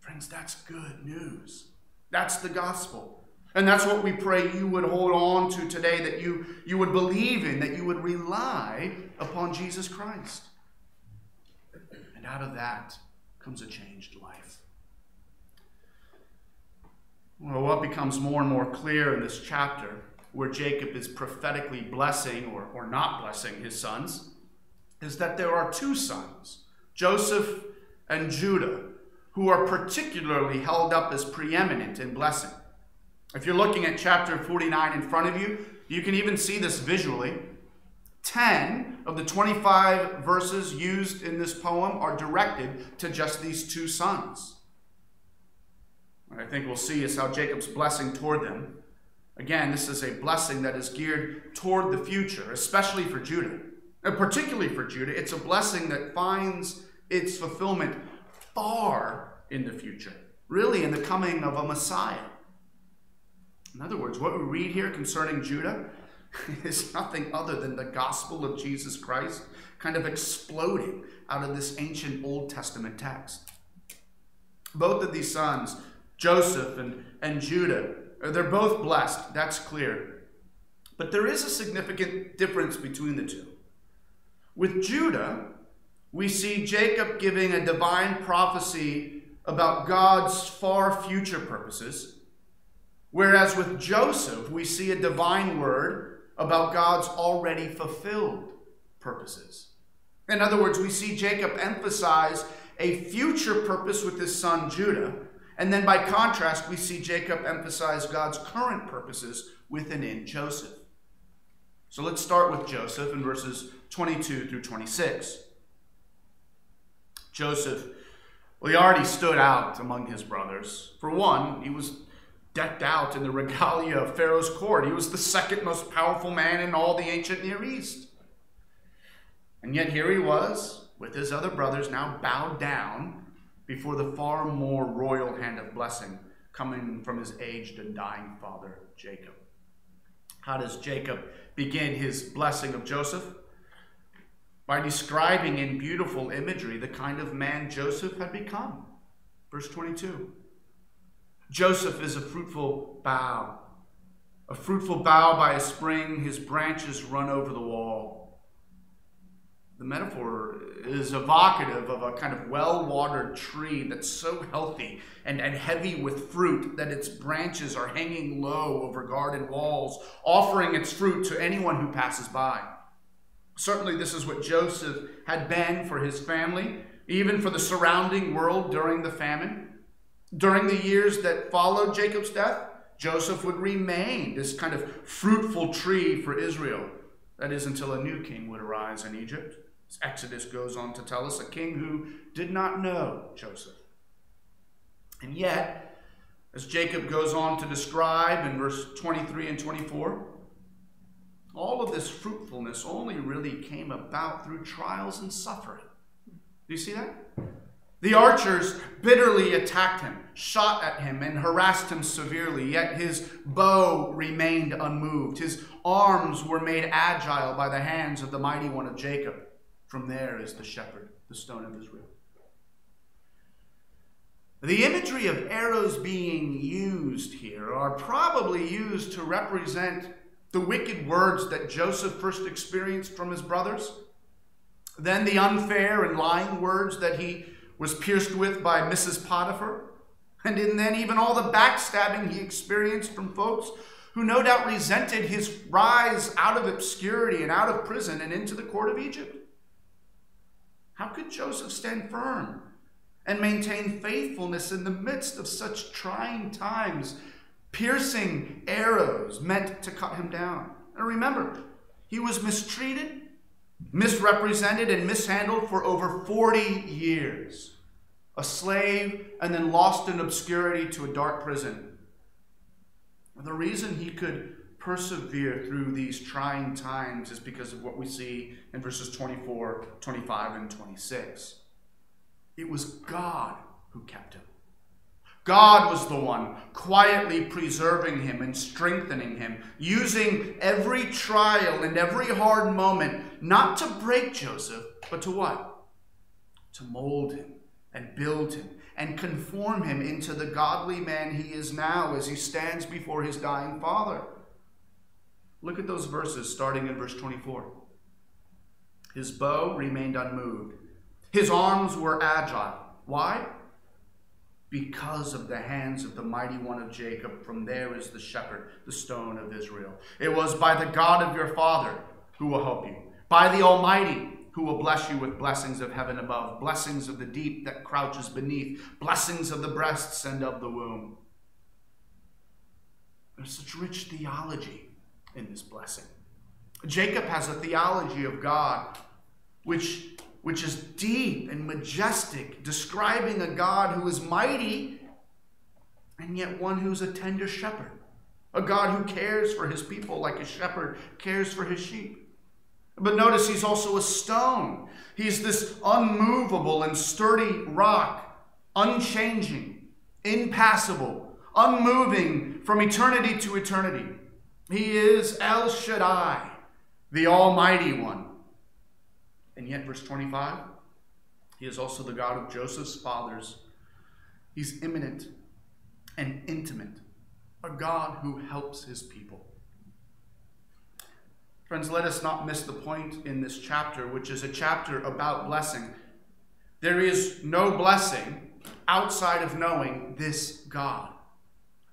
Friends, that's good news. That's the gospel. And that's what we pray you would hold on to today, that you, you would believe in, that you would rely upon Jesus Christ. And out of that, comes a changed life. Well, what becomes more and more clear in this chapter, where Jacob is prophetically blessing or, or not blessing his sons, is that there are two sons, Joseph and Judah, who are particularly held up as preeminent in blessing. If you're looking at chapter 49 in front of you, you can even see this visually. 10 of the 25 verses used in this poem are directed to just these two sons. What I think we'll see is how Jacob's blessing toward them. Again, this is a blessing that is geared toward the future, especially for Judah. And particularly for Judah, it's a blessing that finds its fulfillment far in the future, really in the coming of a Messiah. In other words, what we read here concerning Judah is nothing other than the gospel of Jesus Christ kind of exploding out of this ancient Old Testament text. Both of these sons, Joseph and, and Judah, uh, they're both blessed, that's clear. But there is a significant difference between the two. With Judah, we see Jacob giving a divine prophecy about God's far future purposes, whereas with Joseph, we see a divine word about God's already fulfilled purposes. In other words, we see Jacob emphasize a future purpose with his son Judah, and then by contrast, we see Jacob emphasize God's current purposes with and in Joseph. So let's start with Joseph in verses 22 through 26. Joseph, well, he already stood out among his brothers. For one, he was decked out in the regalia of Pharaoh's court. He was the second most powerful man in all the ancient Near East. And yet here he was, with his other brothers, now bowed down before the far more royal hand of blessing coming from his aged and dying father, Jacob. How does Jacob begin his blessing of Joseph? By describing in beautiful imagery the kind of man Joseph had become. Verse 22. Joseph is a fruitful bough. A fruitful bough by a spring, his branches run over the wall. The metaphor is evocative of a kind of well watered tree that's so healthy and, and heavy with fruit that its branches are hanging low over garden walls, offering its fruit to anyone who passes by. Certainly, this is what Joseph had been for his family, even for the surrounding world during the famine. During the years that followed Jacob's death, Joseph would remain this kind of fruitful tree for Israel, That is, until a new king would arise in Egypt. Exodus goes on to tell us a king who did not know Joseph. And yet, as Jacob goes on to describe in verse 23 and 24, all of this fruitfulness only really came about through trials and suffering. Do you see that? The archers bitterly attacked him, shot at him, and harassed him severely, yet his bow remained unmoved. His arms were made agile by the hands of the mighty one of Jacob. From there is the shepherd, the stone of Israel. The imagery of arrows being used here are probably used to represent the wicked words that Joseph first experienced from his brothers, then the unfair and lying words that he was pierced with by Mrs. Potiphar, and in then even all the backstabbing he experienced from folks who no doubt resented his rise out of obscurity and out of prison and into the court of Egypt. How could Joseph stand firm and maintain faithfulness in the midst of such trying times, piercing arrows meant to cut him down? And remember, he was mistreated, misrepresented, and mishandled for over 40 years. A slave and then lost in obscurity to a dark prison. The reason he could persevere through these trying times is because of what we see in verses 24, 25, and 26. It was God who kept him. God was the one quietly preserving him and strengthening him, using every trial and every hard moment not to break Joseph, but to what? To mold him and build him and conform him into the godly man he is now as he stands before his dying father. Look at those verses starting in verse 24. His bow remained unmoved, his arms were agile. Why? Because of the hands of the mighty one of Jacob. From there is the shepherd, the stone of Israel. It was by the God of your father who will help you, by the Almighty who will bless you with blessings of heaven above, blessings of the deep that crouches beneath, blessings of the breasts and of the womb. There's such rich theology in this blessing. Jacob has a theology of God which, which is deep and majestic, describing a God who is mighty and yet one who's a tender shepherd, a God who cares for his people like a shepherd cares for his sheep. But notice he's also a stone. He's this unmovable and sturdy rock, unchanging, impassible, unmoving from eternity to eternity. He is El Shaddai, the Almighty One. And yet, verse 25, he is also the God of Joseph's fathers. He's immanent and intimate, a God who helps his people. Friends, let us not miss the point in this chapter, which is a chapter about blessing. There is no blessing outside of knowing this God.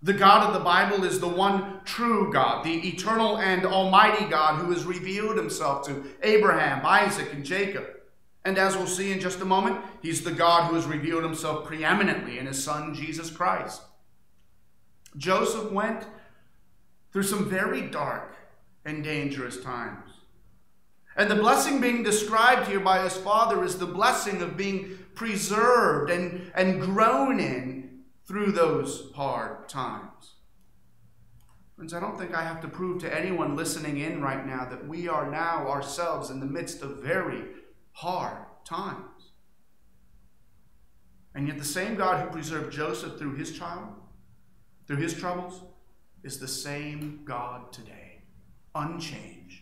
The God of the Bible is the one true God, the eternal and almighty God who has revealed himself to Abraham, Isaac, and Jacob. And as we'll see in just a moment, he's the God who has revealed himself preeminently in his son, Jesus Christ. Joseph went through some very dark and dangerous times. And the blessing being described here by his father is the blessing of being preserved and, and grown in through those hard times. Friends, I don't think I have to prove to anyone listening in right now that we are now ourselves in the midst of very hard times. And yet, the same God who preserved Joseph through his child, through his troubles, is the same God today, unchanged.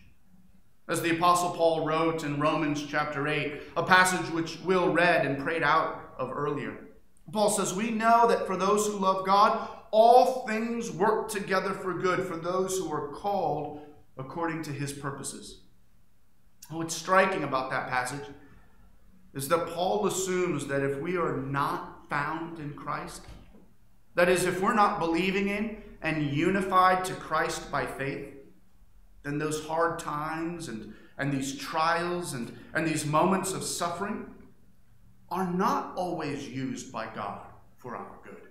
As the Apostle Paul wrote in Romans chapter 8, a passage which Will read and prayed out of earlier. Paul says, We know that for those who love God, all things work together for good for those who are called according to his purposes. what's striking about that passage is that Paul assumes that if we are not found in Christ, that is, if we're not believing in and unified to Christ by faith, then those hard times and, and these trials and, and these moments of suffering are not always used by God for our good.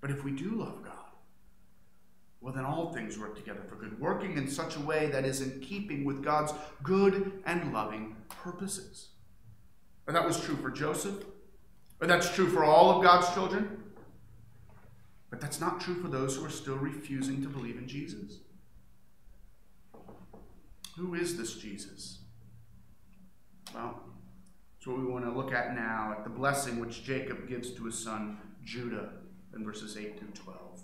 But if we do love God, well, then all things work together for good, working in such a way that is in keeping with God's good and loving purposes. And that was true for Joseph, and that's true for all of God's children. But that's not true for those who are still refusing to believe in Jesus. Who is this Jesus? Well, that's what we want to look at now at the blessing which Jacob gives to his son Judah in verses 8 through 12.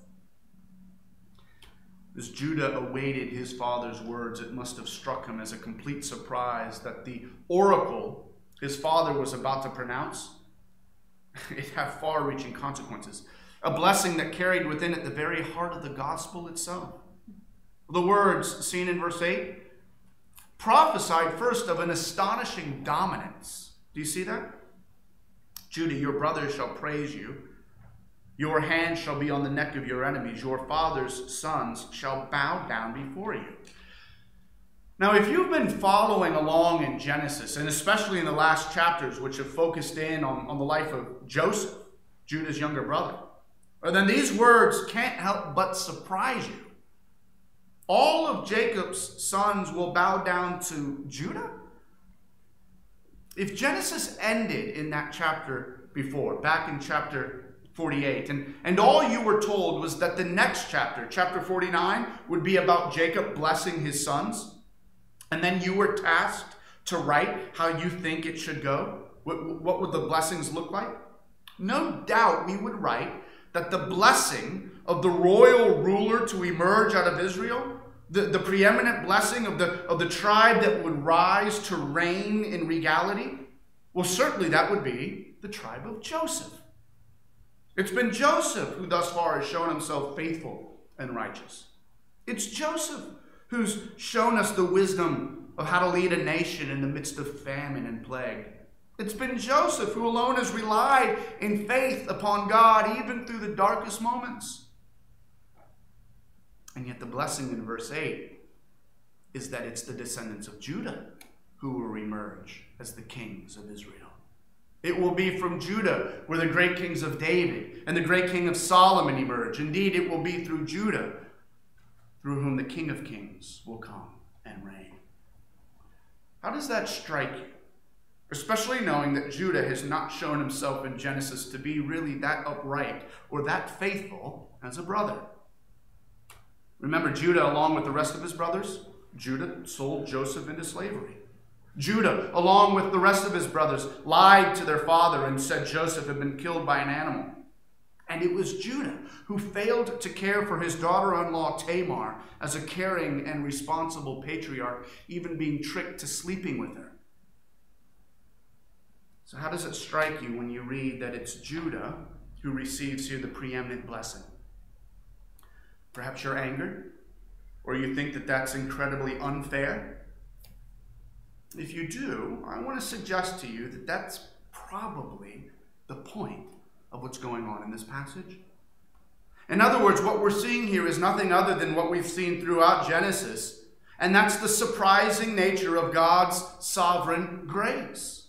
As Judah awaited his father's words, it must have struck him as a complete surprise that the oracle his father was about to pronounce it had far-reaching consequences. A blessing that carried within it the very heart of the gospel itself. The words seen in verse 8 prophesied first of an astonishing dominance. Do you see that? Judah, your brothers shall praise you. Your hand shall be on the neck of your enemies. Your father's sons shall bow down before you. Now, if you've been following along in Genesis, and especially in the last chapters, which have focused in on, on the life of Joseph, Judah's younger brother, then these words can't help but surprise you. All of Jacob's sons will bow down to Judah? If Genesis ended in that chapter before, back in chapter 48. And, and all you were told was that the next chapter, chapter 49, would be about Jacob blessing his sons. And then you were tasked to write how you think it should go. What, what would the blessings look like? No doubt we would write that the blessing of the royal ruler to emerge out of Israel, the, the preeminent blessing of the, of the tribe that would rise to reign in regality, well, certainly that would be the tribe of Joseph. It's been Joseph who thus far has shown himself faithful and righteous. It's Joseph who's shown us the wisdom of how to lead a nation in the midst of famine and plague. It's been Joseph who alone has relied in faith upon God even through the darkest moments. And yet, the blessing in verse 8 is that it's the descendants of Judah who will emerge as the kings of Israel. It will be from Judah where the great kings of David and the great king of Solomon emerge. Indeed, it will be through Judah through whom the King of Kings will come and reign. How does that strike you? Especially knowing that Judah has not shown himself in Genesis to be really that upright or that faithful as a brother. Remember, Judah, along with the rest of his brothers, Judah sold Joseph into slavery. Judah, along with the rest of his brothers, lied to their father and said Joseph had been killed by an animal. And it was Judah who failed to care for his daughter in law Tamar as a caring and responsible patriarch, even being tricked to sleeping with her. So, how does it strike you when you read that it's Judah who receives here the preeminent blessing? Perhaps you're angered, or you think that that's incredibly unfair. If you do, I want to suggest to you that that's probably the point of what's going on in this passage. In other words, what we're seeing here is nothing other than what we've seen throughout Genesis, and that's the surprising nature of God's sovereign grace.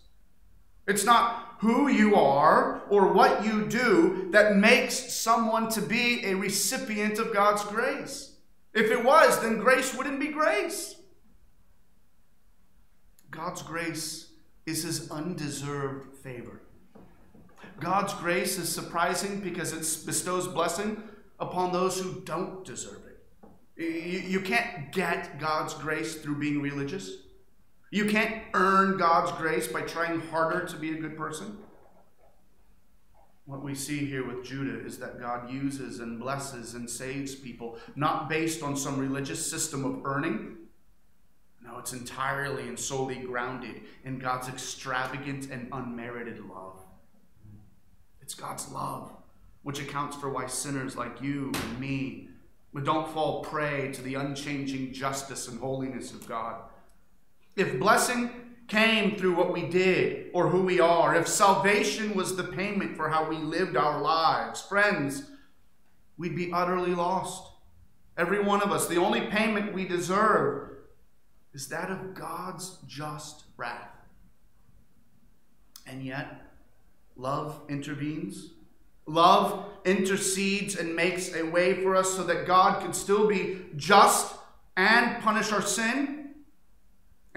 It's not who you are or what you do that makes someone to be a recipient of God's grace. If it was, then grace wouldn't be grace. God's grace is his undeserved favor. God's grace is surprising because it bestows blessing upon those who don't deserve it. You, can't get God's grace through being religious. You can't earn God's grace by trying harder to be a good person. What we see here with Judah is that God uses and blesses and saves people not based on some religious system of earning, no, it's entirely and solely grounded in God's extravagant and unmerited love. It's God's love which accounts for why sinners like you and me don't fall prey to the unchanging justice and holiness of God. If blessing came through what we did or who we are, if salvation was the payment for how we lived our lives, friends, we'd be utterly lost. Every one of us, the only payment we deserve is that of God's just wrath. And yet, love intervenes Love intercedes and makes a way for us so that God can still be just and punish our sin,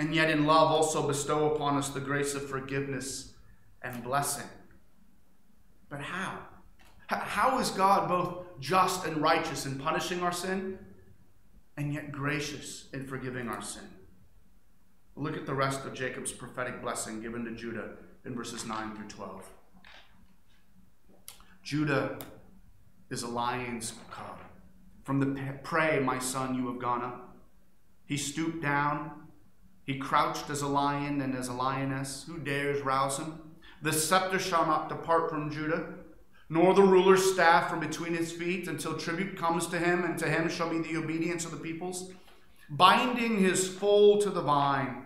and yet in love also bestow upon us the grace of forgiveness and blessing. But how? How is God both just and righteous in punishing our sin, and yet gracious in forgiving our sin? Look at the rest of Jacob's prophetic blessing given to Judah in verses 9 through 12. Judah is a lion's cub. From the prey, my son, you have gone up. He stooped down. He crouched as a lion and as a lioness. Who dares rouse him? The scepter shall not depart from Judah, nor the ruler's staff from between his feet, until tribute comes to him, and to him shall be the obedience of the peoples. Binding his foal to the vine,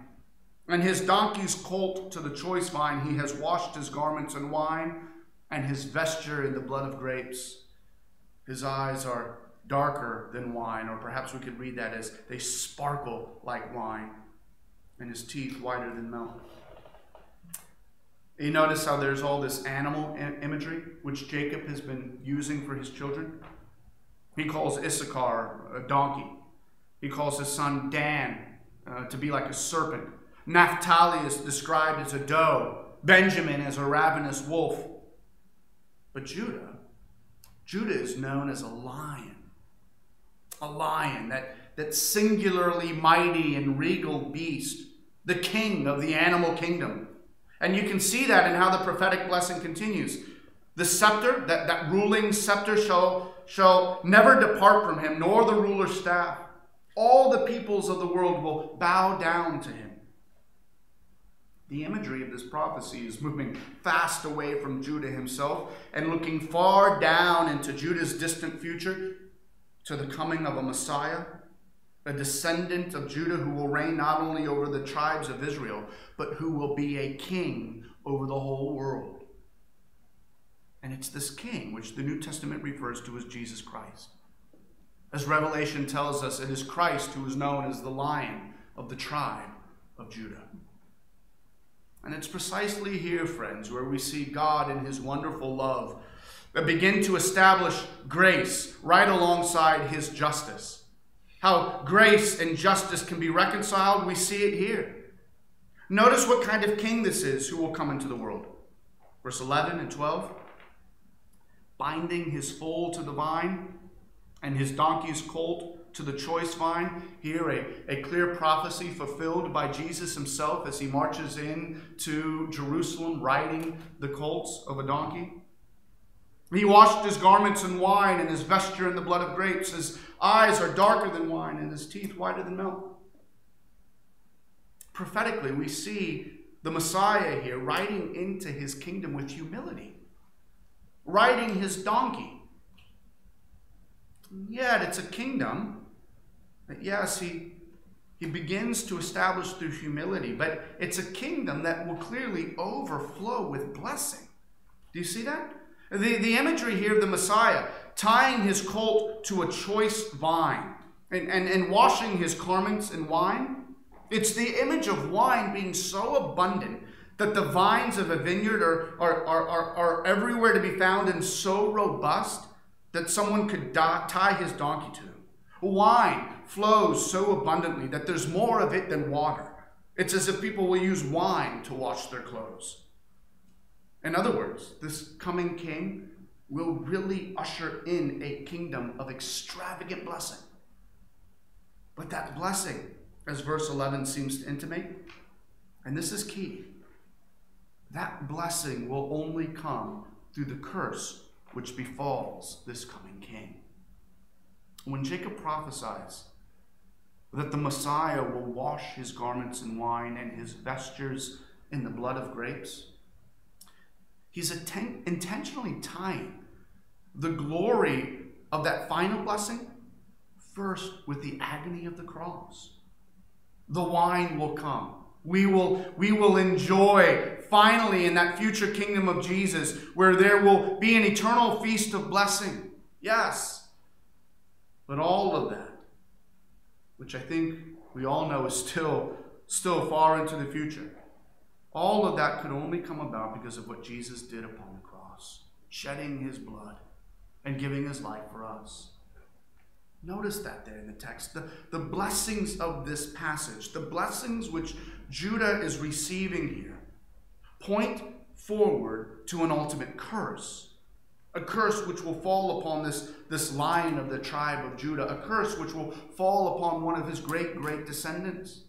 and his donkey's colt to the choice vine, he has washed his garments in wine and his vesture in the blood of grapes. His eyes are darker than wine, or perhaps we could read that as they sparkle like wine, and his teeth whiter than milk. You notice how there's all this animal imagery which Jacob has been using for his children? He calls Issachar a donkey. He calls his son Dan uh, to be like a serpent. Naphtali is described as a doe, Benjamin as a ravenous wolf. But Judah, Judah is known as a lion. A lion, that, that singularly mighty and regal beast, the king of the animal kingdom. And you can see that in how the prophetic blessing continues. The scepter, that, that ruling scepter, shall, shall never depart from him, nor the ruler's staff. All the peoples of the world will bow down to him. The imagery of this prophecy is moving fast away from Judah himself and looking far down into Judah's distant future to the coming of a Messiah, a descendant of Judah who will reign not only over the tribes of Israel, but who will be a king over the whole world. And it's this king which the New Testament refers to as Jesus Christ. As Revelation tells us, it is Christ who is known as the lion of the tribe of Judah. And it's precisely here, friends, where we see God in his wonderful love begin to establish grace right alongside his justice. How grace and justice can be reconciled, we see it here. Notice what kind of king this is who will come into the world. Verse 11 and 12 binding his foal to the vine and his donkey's colt to the choice vine. Here, a, a clear prophecy fulfilled by Jesus himself as he marches in to Jerusalem riding the colts of a donkey. He washed his garments in wine and his vesture in the blood of grapes. His eyes are darker than wine and his teeth whiter than milk. Prophetically, we see the Messiah here riding into his kingdom with humility, riding his donkey. Yet it's a kingdom that yes, he, he begins to establish through humility, but it's a kingdom that will clearly overflow with blessing. Do you see that? The, the imagery here of the Messiah tying his colt to a choice vine and, and, and washing his garments in wine. It's the image of wine being so abundant that the vines of a vineyard are, are, are, are, are everywhere to be found and so robust that someone could tie his donkey to them. Wine flows so abundantly that there's more of it than water. It's as if people will use wine to wash their clothes. In other words, this coming king will really usher in a kingdom of extravagant blessing. But that blessing, as verse 11 seems to intimate, and this is key, that blessing will only come through the curse which befalls this coming king. When Jacob prophesies that the Messiah will wash his garments in wine and his vestures in the blood of grapes. He's atten- intentionally tying the glory of that final blessing first with the agony of the cross. The wine will come. We will, we will enjoy finally in that future kingdom of Jesus where there will be an eternal feast of blessing. Yes. But all of that which I think we all know is still, still far into the future. All of that could only come about because of what Jesus did upon the cross. shedding his blood and giving his life for us. Notice that there in the text. The, the blessings of this passage, the blessings which Judah is receiving here, point forward to an ultimate curse. A curse which will fall upon this, this line of the tribe of Judah, a curse which will fall upon one of his great, great descendants.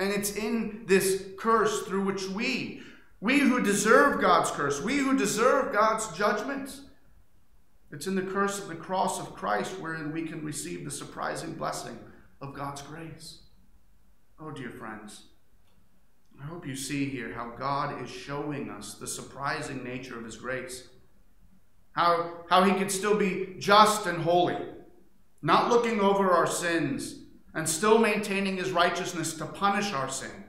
And it's in this curse through which we, we who deserve God's curse, we who deserve God's judgment, it's in the curse of the cross of Christ wherein we can receive the surprising blessing of God's grace. Oh, dear friends, I hope you see here how God is showing us the surprising nature of His grace. How, how He can still be just and holy, not looking over our sins, and still maintaining His righteousness to punish our sin,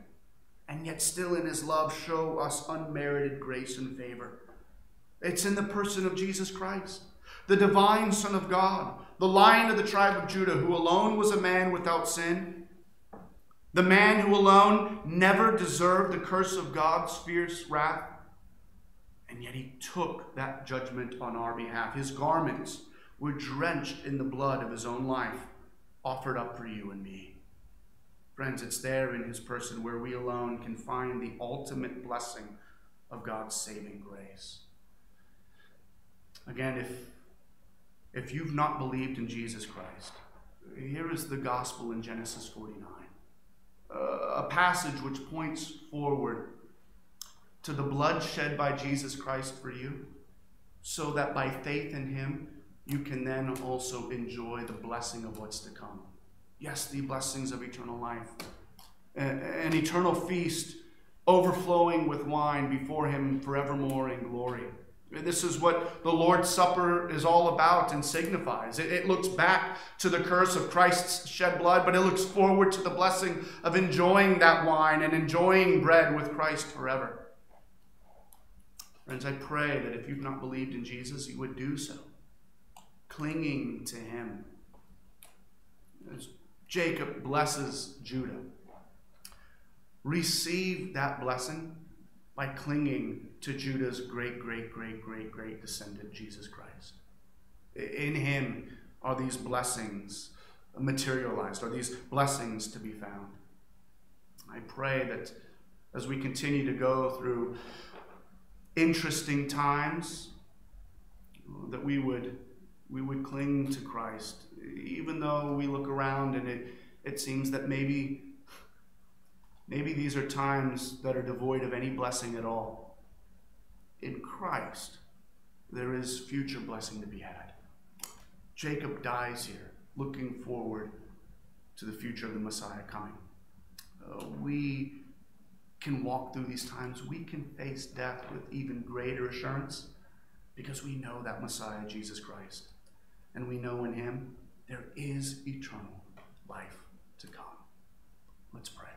and yet still in His love show us unmerited grace and favor. It's in the person of Jesus Christ, the divine Son of God, the lion of the tribe of Judah, who alone was a man without sin the man who alone never deserved the curse of God's fierce wrath, and yet he took that judgment on our behalf. His garments were drenched in the blood of his own life, offered up for you and me. Friends, it's there in his person where we alone can find the ultimate blessing of God's saving grace. Again, if, if you've not believed in Jesus Christ, here is the gospel in Genesis 49 uh, a passage which points forward to the blood shed by Jesus Christ for you, so that by faith in him, you can then also enjoy the blessing of what's to come. Yes, the blessings of eternal life, an eternal feast overflowing with wine before him forevermore in glory. This is what the Lord's Supper is all about and signifies. It, looks back to the curse of Christ's shed blood, but it looks forward to the blessing of enjoying that wine and enjoying bread with Christ forever. Friends, I pray that if you've not believed in Jesus, you would do so, clinging to him. As Jacob blesses Judah, receive that blessing by clinging to Judah's great, great, great, great, great descendant, Jesus Christ. In him are these blessings materialized, are these blessings to be found. I pray that as we continue to go through interesting times, that we would, we would cling to Christ, even though we look around and it, it seems that maybe, maybe these are times that are devoid of any blessing at all in Christ, there is future blessing to be had. Jacob dies here, looking forward to the future of the Messiah coming. Uh, we can walk through these times. We can face death with even greater assurance because we know that Messiah, Jesus Christ. And we know in him there is eternal life to come. Let's pray.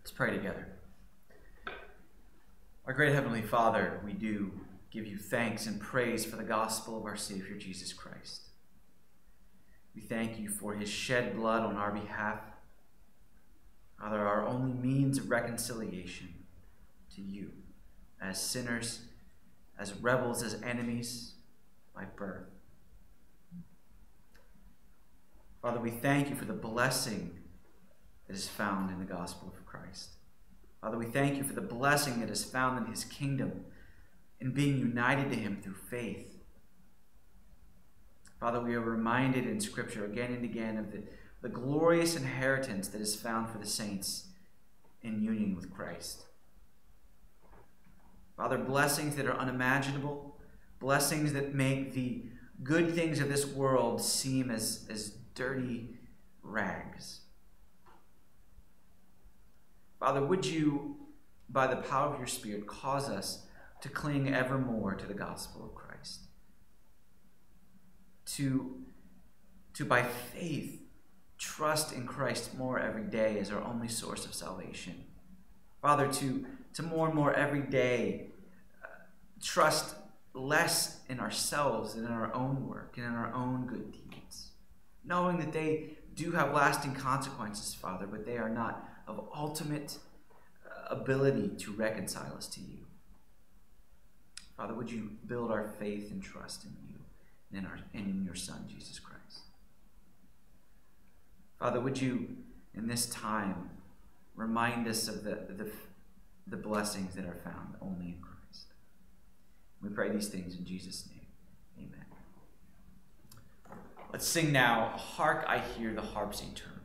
Let's pray together. Our great Heavenly Father, we do give you thanks and praise for the gospel of our Savior Jesus Christ. We thank you for his shed blood on our behalf. Father, our only means of reconciliation to you as sinners, as rebels, as enemies by birth. Father, we thank you for the blessing that is found in the gospel of Christ. Father, we thank you for the blessing that is found in his kingdom in being united to him through faith. Father, we are reminded in Scripture again and again of the, the glorious inheritance that is found for the saints in union with Christ. Father, blessings that are unimaginable, blessings that make the good things of this world seem as, as dirty rags. Father, would you, by the power of your Spirit, cause us to cling ever more to the gospel of Christ? To, to by faith, trust in Christ more every day as our only source of salvation. Father, to, to more and more every day trust less in ourselves and in our own work and in our own good deeds, knowing that they do have lasting consequences, Father, but they are not of ultimate uh, ability to reconcile us to you. Father, would you build our faith and trust in you and in, our, and in your Son, Jesus Christ? Father, would you, in this time, remind us of the, the, the blessings that are found only in Christ? We pray these things in Jesus' name. Amen. Let's sing now, Hark, I Hear the Harps Eternal.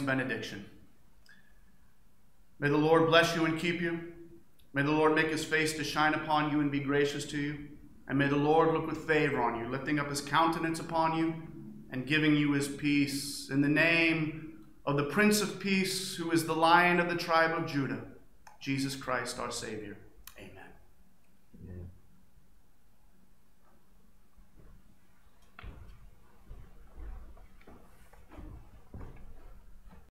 Benediction. May the Lord bless you and keep you. May the Lord make his face to shine upon you and be gracious to you. And may the Lord look with favor on you, lifting up his countenance upon you and giving you his peace. In the name of the Prince of Peace, who is the Lion of the tribe of Judah, Jesus Christ our Savior.